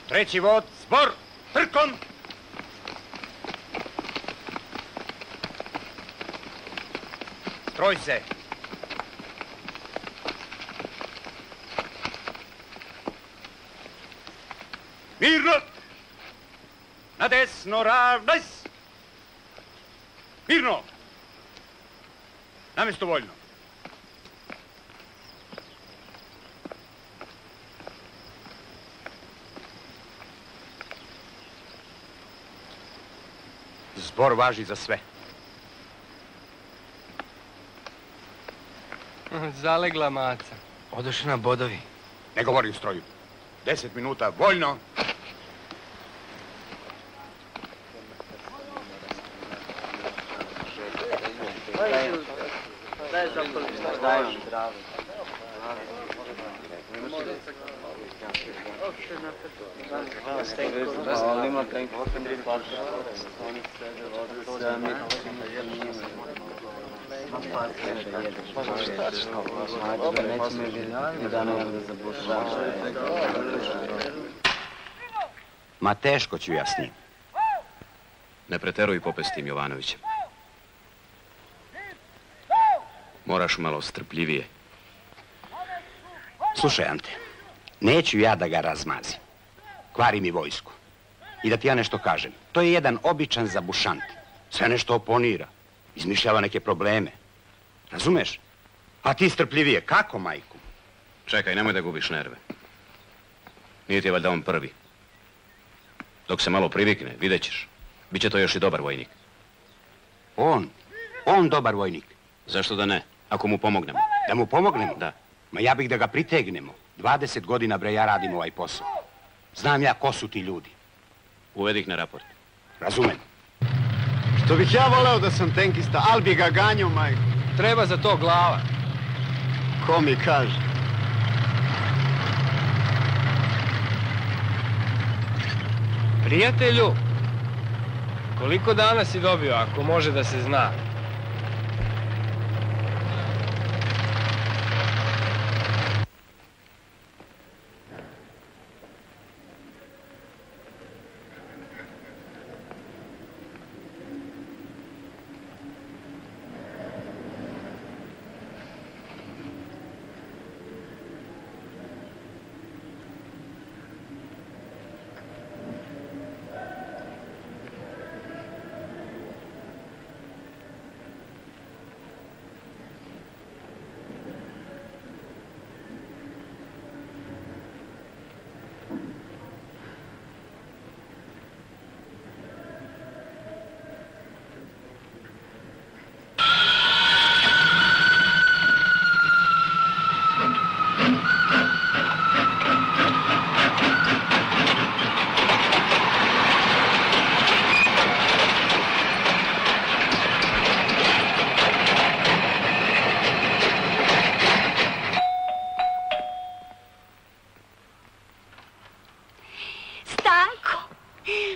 Treći vod, zbor, trkom! Stroj se. Mirno! Na desno, ravnaj se! Mirno! Na mjesto voljno. Zbor važi za sve. Zalegla maca. Odošli na bodovi. Ne govori u stroju. Deset minuta, voljno. Ma teško ću ja s njim. Ne preteruj popet s tim Jovanovićem. Moraš malo strpljivije. Slušaj, Ante, neću ja da ga razmazim. Kvari mi vojsku. I da ti ja nešto kažem. To je jedan običan zabušant. Sve nešto oponira. Izmišljava neke probleme. Razumeš? A ti strpljivije. Kako, majku? Čekaj, nemoj da gubiš nerve. Nije ti valjda on prvi. Dok se malo privikne, vidjet ćeš. Biće to još i dobar vojnik. On? On dobar vojnik? Zašto da ne? Ako mu pomognemo. Da mu pomognemo? Da. Ma ja bih da ga pritegnemo. 20 godina, bre, ja radim ovaj posao. Znam ja ko su ti ljudi. Uvedi ih na raport. Razumem. Što bih ja voleo da sam tenkista, ali bi ga ganjao, majko. Treba za to glava. Ko mi kaže? Prijatelju, koliko dana si dobio, ako može da se zna? Stanko!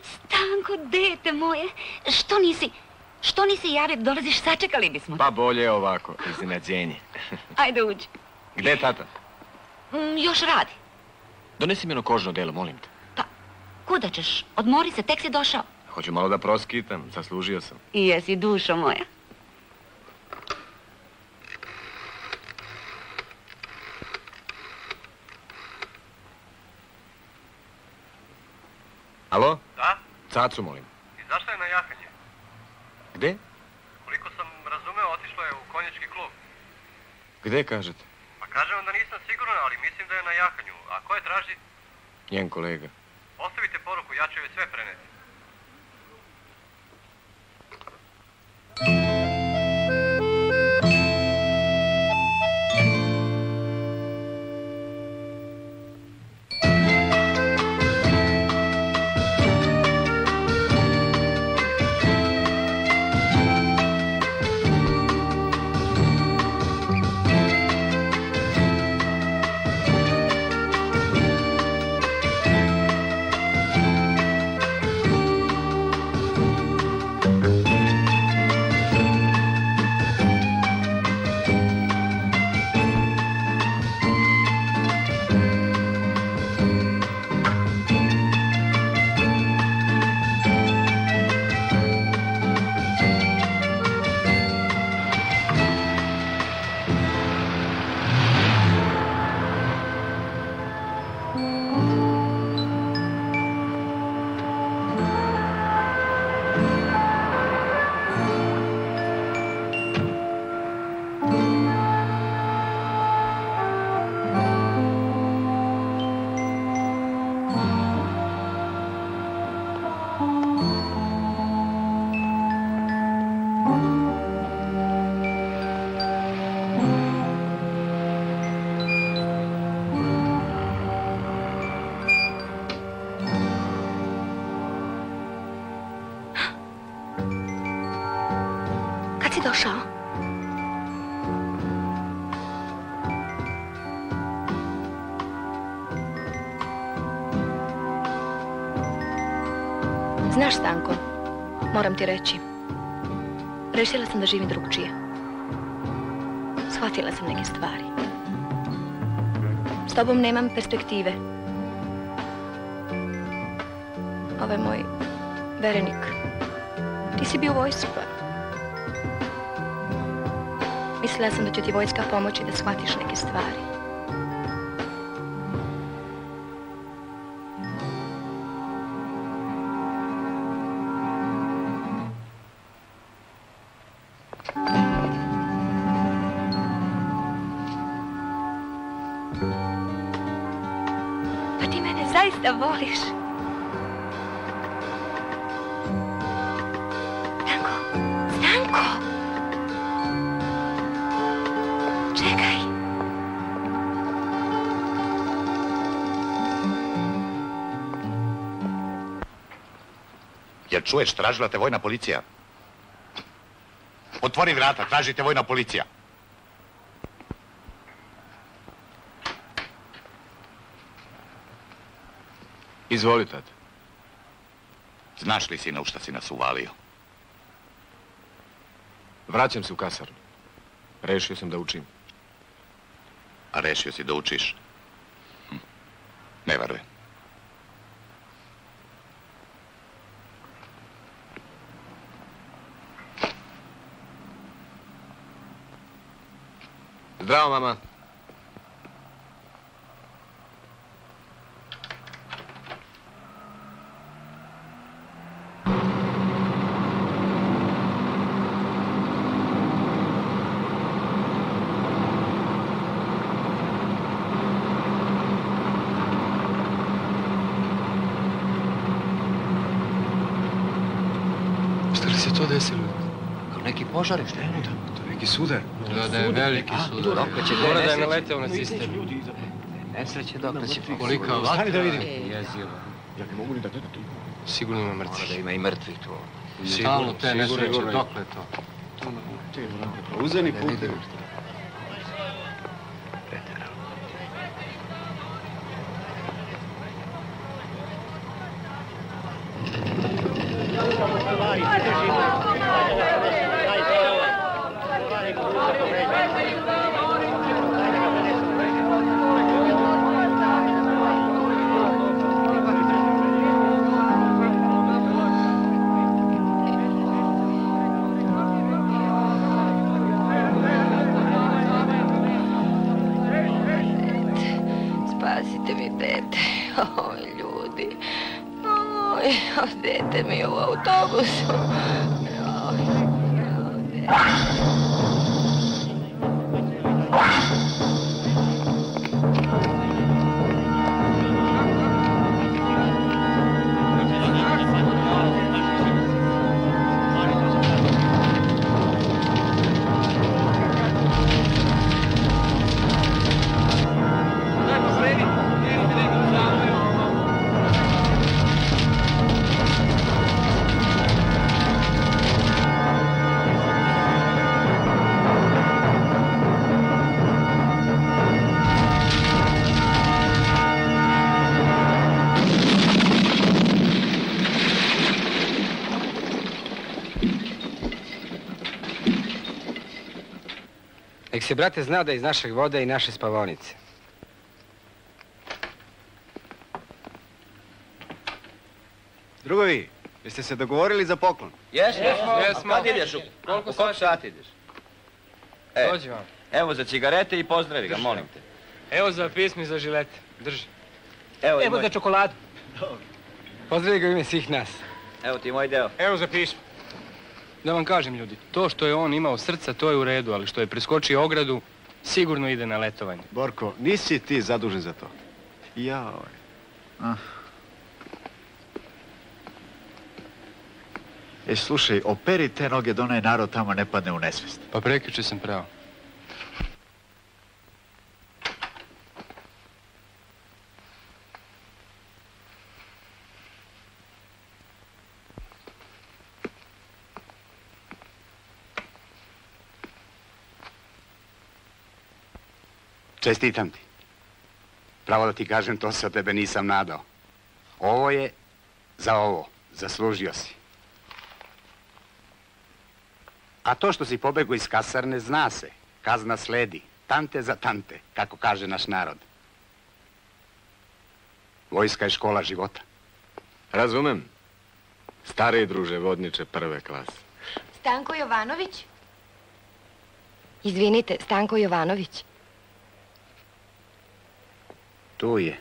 Stanko, dete moje! Što nisi... Da dolaziš, sačekali bismo. Pa bolje ovako, iznenađenje. Ajde uđi. Gde je tata? Mm, još radi. Donesi mi ono kožno delo, molim te. Kuda ćeš? Odmori se, tek si došao. Hoću malo da proskitam, zaslužio sam. I jesi dušo moja. Alo? Da? Cacu, molim. I zašto je na jahanje? Gde? Koliko sam razumeo, otišlo je u konjički klub. Gde kažete? Pa kažem vam da nisam siguran, ali mislim da je na jahanju. A ko je traži? Njen kolega. Ostavite poruku, ja ću joj sve preneti. Moram ti reći. Rešila sam da živim drugčije. Shvatila sam neke stvari. S tobom nemam perspektive. Ovo je moj verenik. Ti si bio pa... Mislila sam da će ti vojska pomoći da shvatiš neke stvari. Pa ti mene zaista voliš. Stanko, Stanko! Čekaj. Jer čuješ, tražila te vojna policija. Otvori vrata, tražite vojna policija. Izvoli, tat. Znaš li, sine, u šta si nas uvalio? Vraćam se u kasarnu. Rešio sam da učim. A rešio si da učiš? Hm. Ne verujem. Zdravo, mama. Šta li se to desilo? Neki požari, šta je unutra? To je neki sudar. Da, da je veliki sudar. dokle će Mora da je nesreće? naleteo na cisternu. Nesreće dokle će Kolika vatra. Stani da vidim. Jezivo. Ja ne mogu ni da gledam tu. Sigurno ima mrtvih. Mora da ima i mrtvih tu. Sigurno, te nesreće, dokle to? Uzeni Ne put. Se, brate, zna da je iz našeg vode i naše spavonice. Drugovi, jeste se dogovorili za poklon? Jesmo, Jesmo. jesmo. Kad ideš? U, Koliko sati ideš? E, Dođi vam. evo za cigarete i pozdravi ga, Drži. molim te. Evo za pismi za žilete. Drži. Evo, Evo moj, za čokoladu. Pozdravi ga u ime svih nas. evo ti moj deo. Evo za pismo. Da vam kažem, ljudi, to što je on imao srca, to je u redu, ali što je preskočio ogradu, sigurno ide na letovanje. Borko, nisi ti zadužen za to. Jao. Ah. E, slušaj, operi te noge da onaj narod tamo ne padne u nesvest. Pa prekjuče sam pravo. Čestitam ti. Pravo da ti kažem, to se od tebe nisam nadao. Ovo je za ovo. Zaslužio si. A to što si pobegao iz kasarne, zna se. Kazna sledi. Tante za tante, kako kaže naš narod. Vojska je škola života. Razumem. Stari druže, vodniče prve klase. Stanko Jovanović? Izvinite, Stanko Jovanović. Tu je.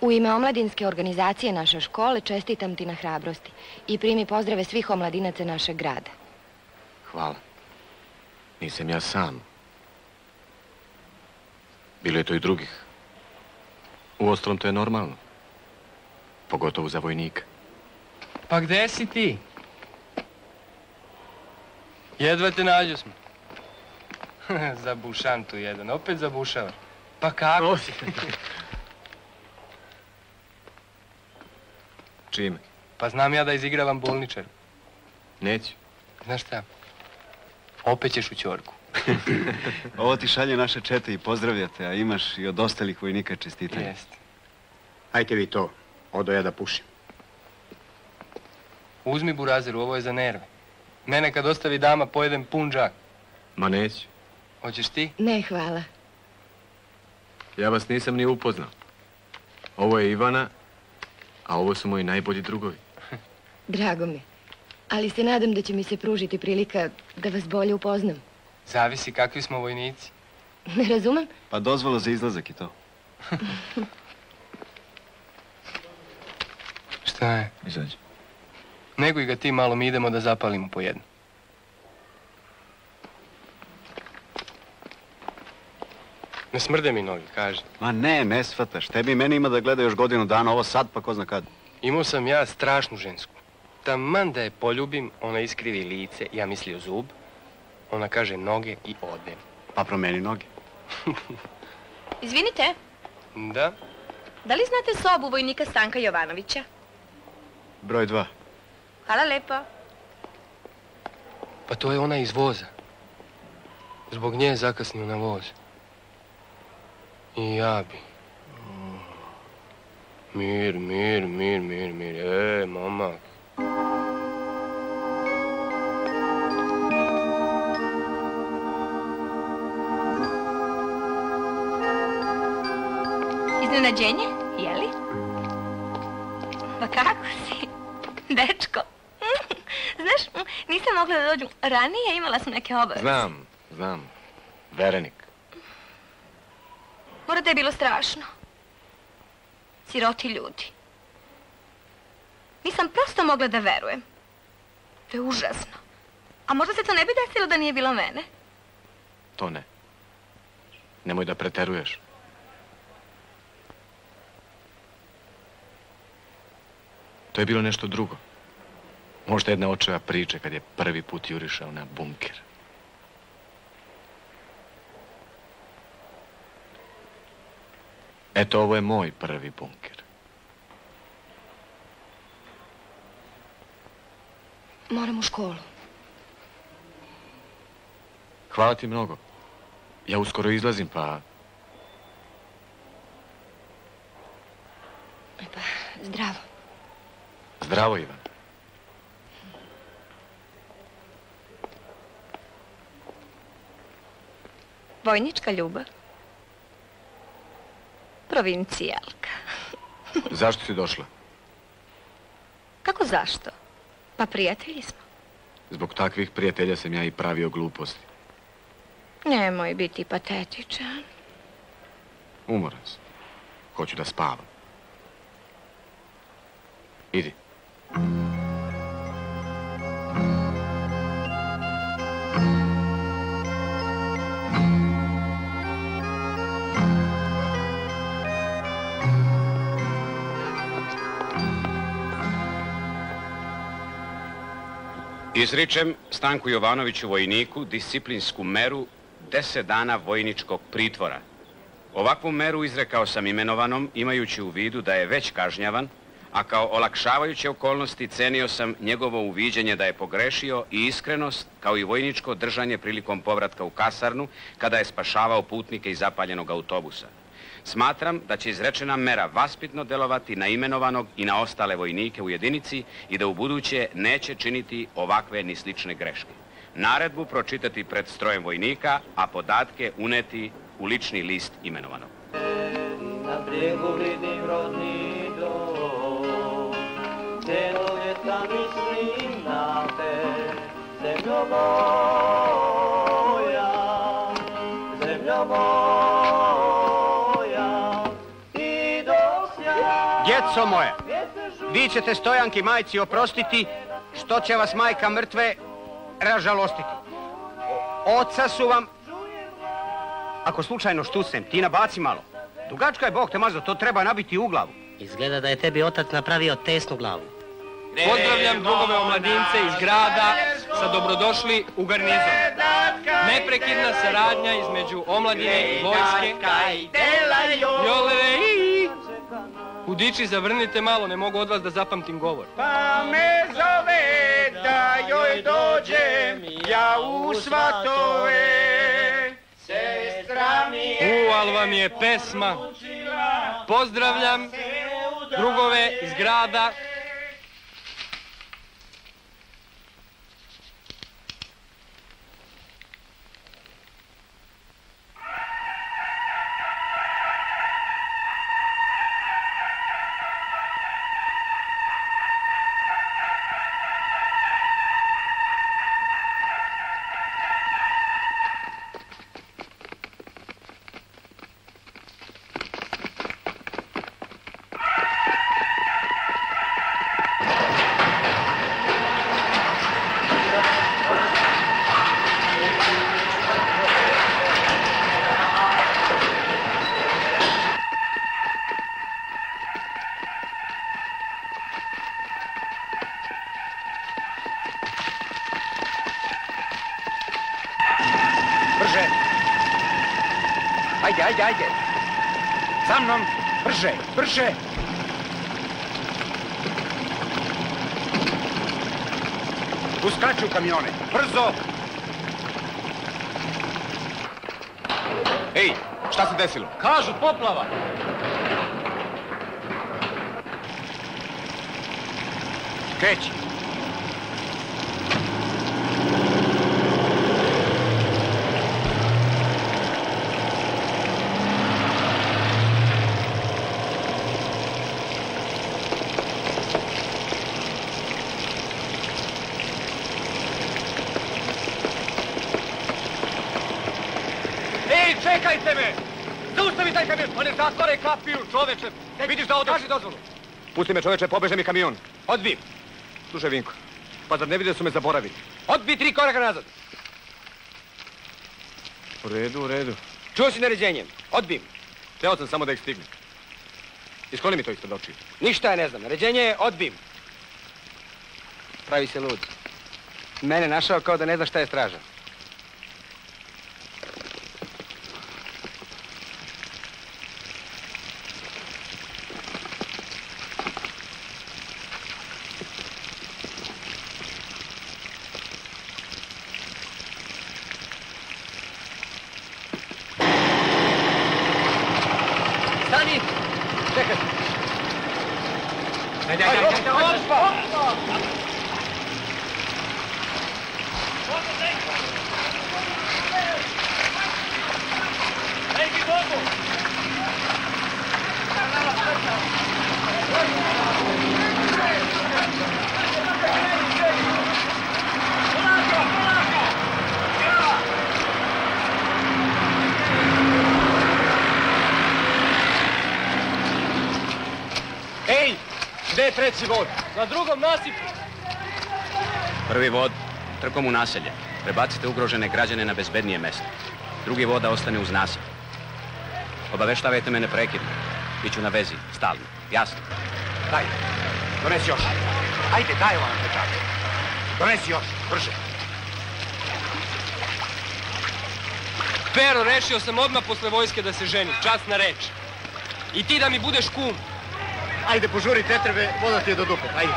U ime omladinske organizacije naše škole čestitam ti na hrabrosti i primi pozdrave svih omladinaca našeg grada. Hvala. Nisam ja sam. Bilo je to i drugih. Uostalom, to je normalno. Pogotovo za vojnika. Pa gde si ti? Jedva te nađu smo. za bušantu jedan, opet zabušava. Pa kako si? Čime? Pa znam ja da izigravam bolničar. Neću. Znaš šta? Opet ćeš u ćorku. Ovo ti šalje naše čete i pozdravljate, a imaš i od ostalih vojnika čestitanja. Jeste. Ajte vi to. Odo ja da pušim. Uzmi burazeru, ovo je za nerve. Mene kad ostavi dama, pojedem pun džak. Ma neću. Hoćeš ti? Ne, hvala. Ja vas nisam ni upoznao. Ovo je Ivana, a ovo su moji najbolji drugovi. Drago mi. Ali se nadam da će mi se pružiti prilika da vas bolje upoznam. Zavisi kakvi smo vojnici. Ne razumem? Pa dozvola za izlazak i to. Šta je? Izađi. Nego i ga ti malo, mi idemo da zapalimo po jednu. Ne smrde mi nogi, kaži. Ma ne, ne shvataš. Tebi i meni ima da gleda još godinu dana, ovo sad pa ko zna kad. Imao sam ja strašnu žensku. Taman da je poljubim, ona iskrivi lice, ja mislio zub. Ona kaže noge i ode. Pa promeni noge. Izvinite, Da? da li znate sobu vojnika Stanka Jovanovića? Broj dva. Hvala lepo. Pa to je ona iz voza. Zbog nje je zakasnio na voz. I ja bi. Mir, mir, mir, mir, mir. E, momak. Iznenađenje, je li? Pa kako si, dečko? Znaš, nisam mogla da dođu ranije, imala sam neke obaveze. Znam, znam. Verenik. Mora da je bilo strašno. Siroti ljudi. Nisam prosto mogla da verujem. To je užasno. A možda se to ne bi desilo da nije bilo mene? To ne. Nemoj da preteruješ. To je bilo nešto drugo. Možda jedna očeva priče kad je prvi put jurišao na bunker. Eto, ovo je moj prvi bunker. Moram u školu. Hvala ti mnogo. Ja uskoro izlazim, pa Zdravo. zdravo, Ivan. Vojnička ljubav. Provincijalka. Zašto si došla? Kako zašto? Pa prijatelji smo. Zbog takvih prijatelja sam ja i pravio gluposti. Nemoj biti patetičan. Umoran sam. Hoću da spavam. Idi. Izričem Stanku Jovanoviću vojniku disciplinsku meru 10 dana vojničkog pritvora. Ovakvu meru izrekao sam imenovanom imajući u vidu da je već kažnjavan, A kao olakšavajuće okolnosti cenio sam njegovo uviđenje da je pogrešio i iskrenost, kao i vojničko držanje prilikom povratka u kasarnu, kada je spašavao putnike iz zapaljenog autobusa. Smatram da će izrečena mera vaspitno delovati na imenovanog i na ostale vojnike u jedinici i da u buduće neće činiti ovakve ni slične greške. Naredbu pročitati pred strojem vojnika, a podatke uneti u lični list imenovanog. Na brijegu vidim rodni dom, cijelo ljeta mislim na te, ja... Djeco moje, vi ćete stojanki majci oprostiti što će vas majka mrtve ražalostiti. Oca su vam... Ako slučajno štucnem, ti nabaci malo. Dugačka je Bog te mazo, to treba nabiti u glavu. Izgleda da je tebi otac napravio tesnu glavu. Pozdravljam drugove omladince iz grada sa dobrodošli u garnizon. Neprekidna saradnja između omladine i vojske. Jole, i- Hudiči, zavrnite malo, ne mogu od vas da zapamtim govor. Pa me zove da joj dođem ja u svatove. Sestra mi U, ali vam je pesma. Pozdravljam drugove iz grada. Ajde, ajde. Za mnom. Brže, brže. Uskaču kamione. Brzo. Ej, šta se desilo? Kažu poplava. Kreći. Zatvore kapiju, čoveče! Vidiš da odeš? Kaži dozvolu. Pusti me čoveče, pobeže mi kamion. Odbi. Slušaj, Vinko. Pa zar ne vide da su me zaboravili? Odbi tri koraka nazad. U redu, u redu. Čuo si naređenje. Odbim. Teo sam samo da ih stignem. Iskloni mi to ispred očiju. Ništa ja ne znam. Naređenje je odbim. Pravi se lud. Mene našao kao da ne zna šta je straža. Stani! Čekaj. Ajde, ajde, ajde, ajde, Ej, gde je treći vod? Na drugom nasipu. Prvi vod, trkom u naselje. Prebacite ugrožene građane na bezbednije mesto. Drugi vod da ostane uz nasip. Obaveštavajte me neprekidno. Biću na vezi, stalno. Jasno. Daj, donesi još. Ajde, daj vam pečat. Donesi još, brže. Pero, rešio sam odmah posle vojske da se ženim. Čast na reč. I ti da mi budeš kum. Ajde, požuri tetrebe, voda ti je do dupe. Ajde.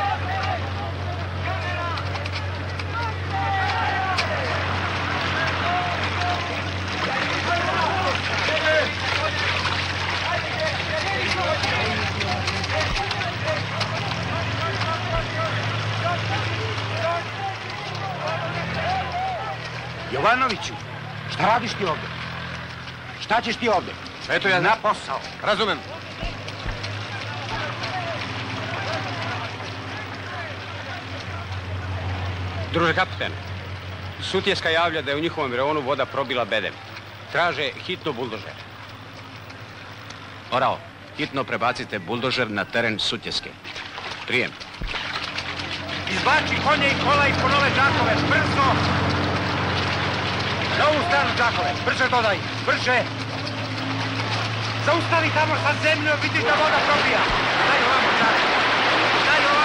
Jovanoviću, šta radiš ti ovdje? Šta ćeš ti ovdje? Eto ja... Na posao. Razumem. Druže kapitene, Sutjeska javlja da je u njihovom reonu voda probila bedem. Traže hitno buldožer. Orao, hitno prebacite buldožer na teren Sutjeske. Prijem. Izbači konje i kola i ponove džakove, brzo! Na ovu stranu džakove, brže dodaj, brže! Zaustavi tamo sa zemljom, vidiš da voda probija! Daj ovamo, džakove! Daj ovamo!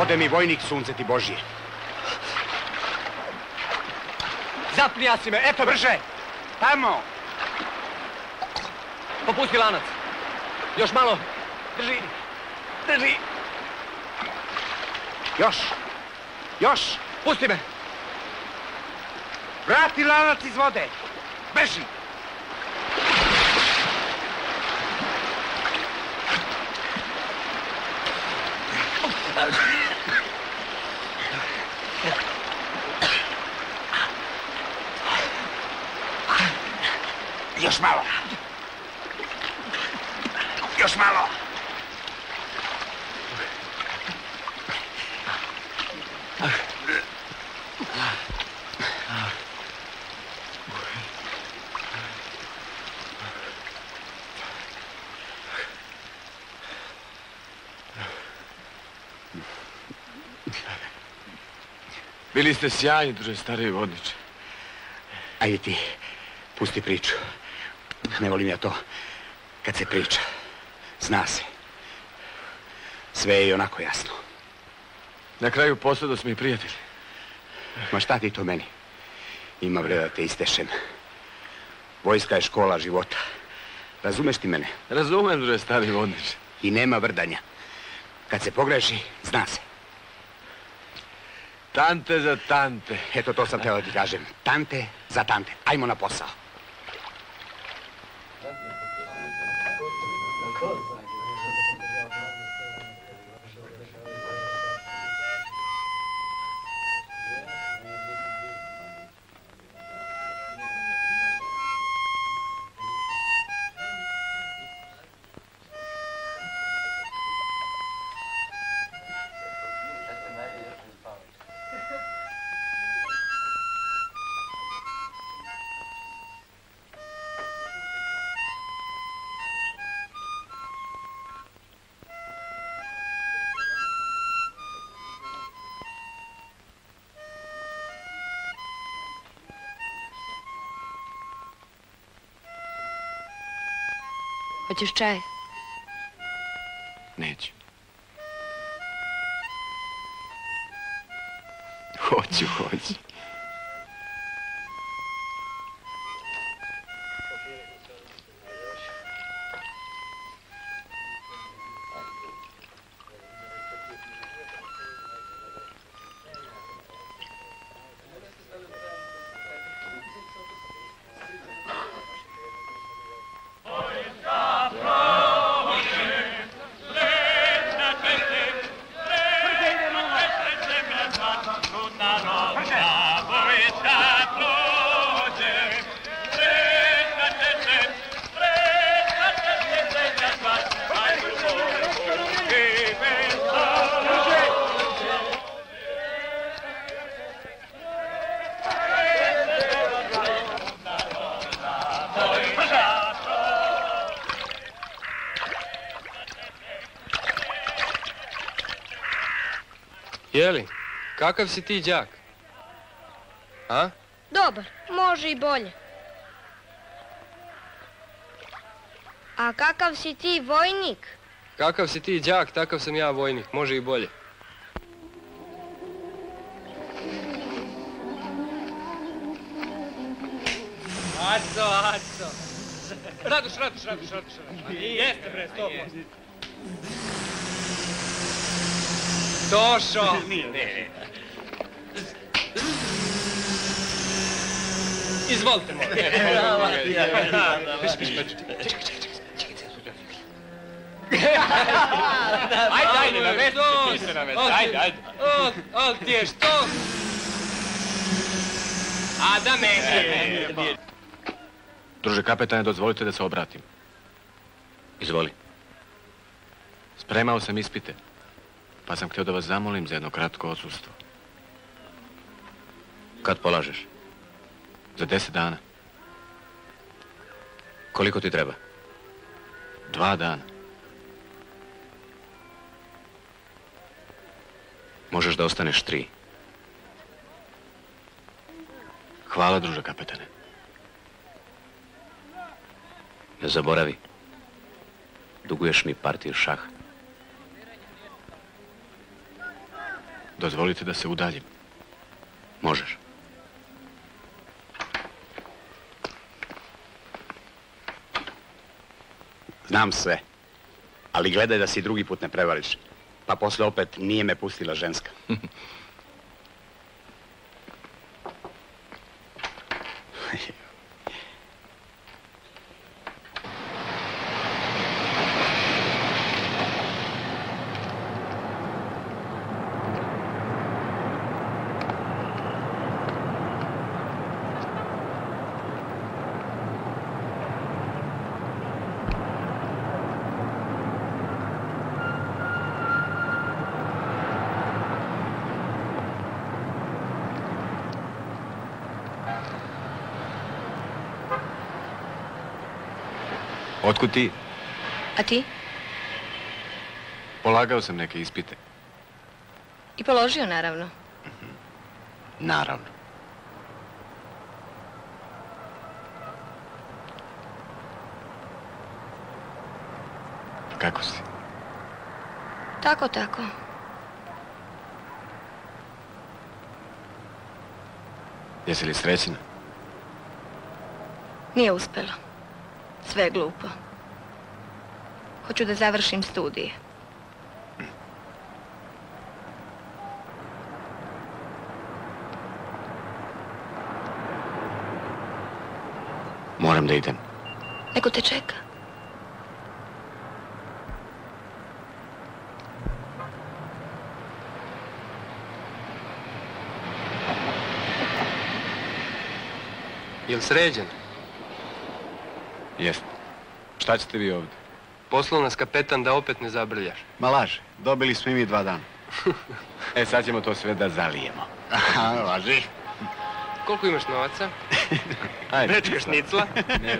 Ode mi vojnik sunce ti Božije. Zapnija si me, eto Brže! Tamo! Popusti lanac. Još malo. Drži. Drži. Još! Još! Pusti me. Vrati lanac iz vode! Beži! Još malo! Još malo! Bili ste sjajni, druže, stariji vodniče. Ajde ti, pusti priču. Ne volim ja to kad se priča. Zna se. Sve je i onako jasno. Na kraju posao smo i prijatelji. Ma šta ti to meni? Ima vre da te istešem. Vojska je škola života. Razumeš ti mene? Razumem, druže, stari vodniče. I nema vrdanja. Kad se pogreši, zna se. Tante za tante. Eto, to sam teo da ti kažem. Tante za tante. Ajmo na posao. Hoćeš čaj? Neću. Hoću, hoću. Kakav si ti đak? A? Dobar, može i bolje. A kakav si ti vojnik? Kakav si ti đak, takav sam ja vojnik. Može i bolje. Aco, Aco. Radoš, Radoš, Radoš, Radoš. Jeste bre, sto Tošo. Izvolite, molim. Ajde, ajde, ti se namesti. Ajde, ajde. Al ti je što? A da meni. Druže kapetane, dozvolite da se obratim. Izvoli. Spremao sam ispite, pa sam htio da vas zamolim za jedno kratko odsustvo. Kad polažeš? Za deset dana. Koliko ti treba? Dva dana. Možeš da ostaneš tri. Hvala, druže kapetane. Ne zaboravi. Duguješ mi partiju šaha. Dozvolite da se udaljim. Možeš. Znam sve. Ali gledaj da si drugi put ne prevariš. Pa posle opet nije me pustila ženska. Otkud ti? A ti? Polagao sam neke ispite. I položio, naravno. Naravno. Kako si? Tako, tako. Jesi li srećna? Nije uspelo. Sve je glupo. Hoću da završim studije. Moram da idem. Neko te čeka. Jel sređen? Jest. Šta ćete vi ovdje? Poslao nas kapetan da opet ne zabrljaš. Ma laže, dobili smo i mi dva dana. E, sad ćemo to sve da zalijemo. Aha, laži. Koliko imaš novaca? Ajde. Vrečka šnicla? Ne.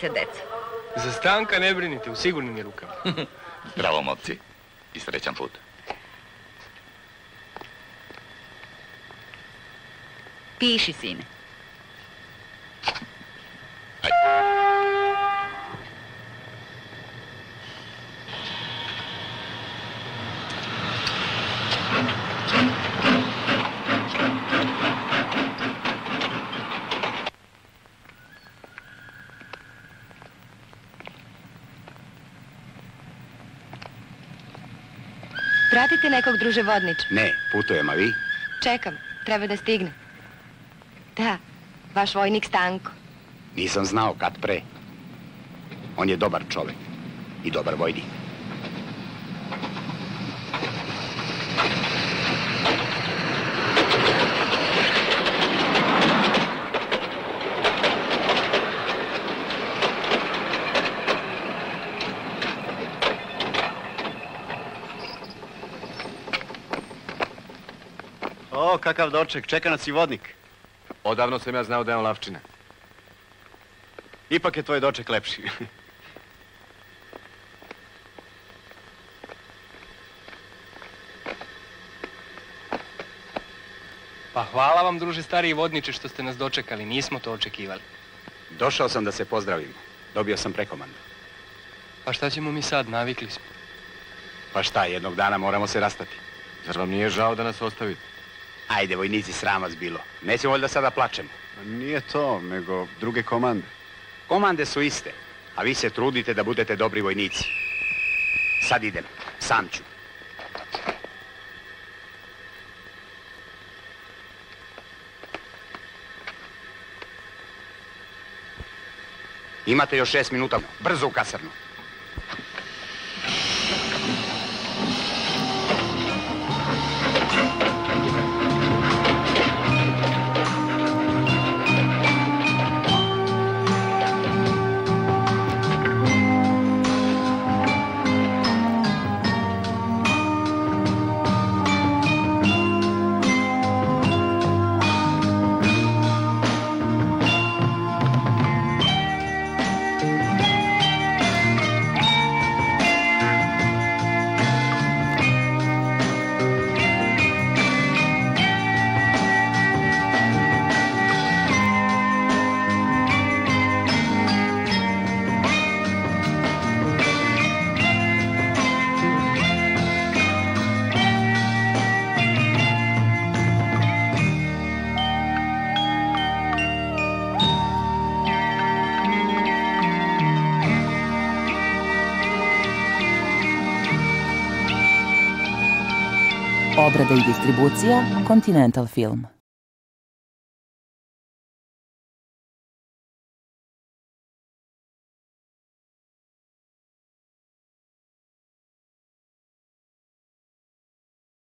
Se, deco. Za stanka ne brinite, u sigurnim je rukama. Zdravo, momci. I srećan put. Piši, sine. Pratite nekog druže vodniče. Ne, putujem, a vi? Čekam, treba da stigne. Da, vaš vojnik Stanko. Nisam znao kad pre. On je dobar čovek i dobar vojnik. O, kakav doček, čeka nas i vodnik. Odavno sam ja znao da je on lavčina. Ipak je tvoj doček lepši. Pa hvala vam, druže stariji vodniče, što ste nas dočekali. Nismo to očekivali. Došao sam da se pozdravim. Dobio sam prekomandu. Pa šta ćemo mi sad? Navikli smo. Pa šta, jednog dana moramo se rastati. Zar vam nije žao da nas ostavite? Ajde, vojnici, sram vas bilo. Nećemo valjda sada plačemo. Nije to, nego druge komande. Komande su iste, a vi se trudite da budete dobri vojnici. Sad idem, sam ću. Imate još šest minuta. Brzo u kasarnu. Distribuția Continental Film.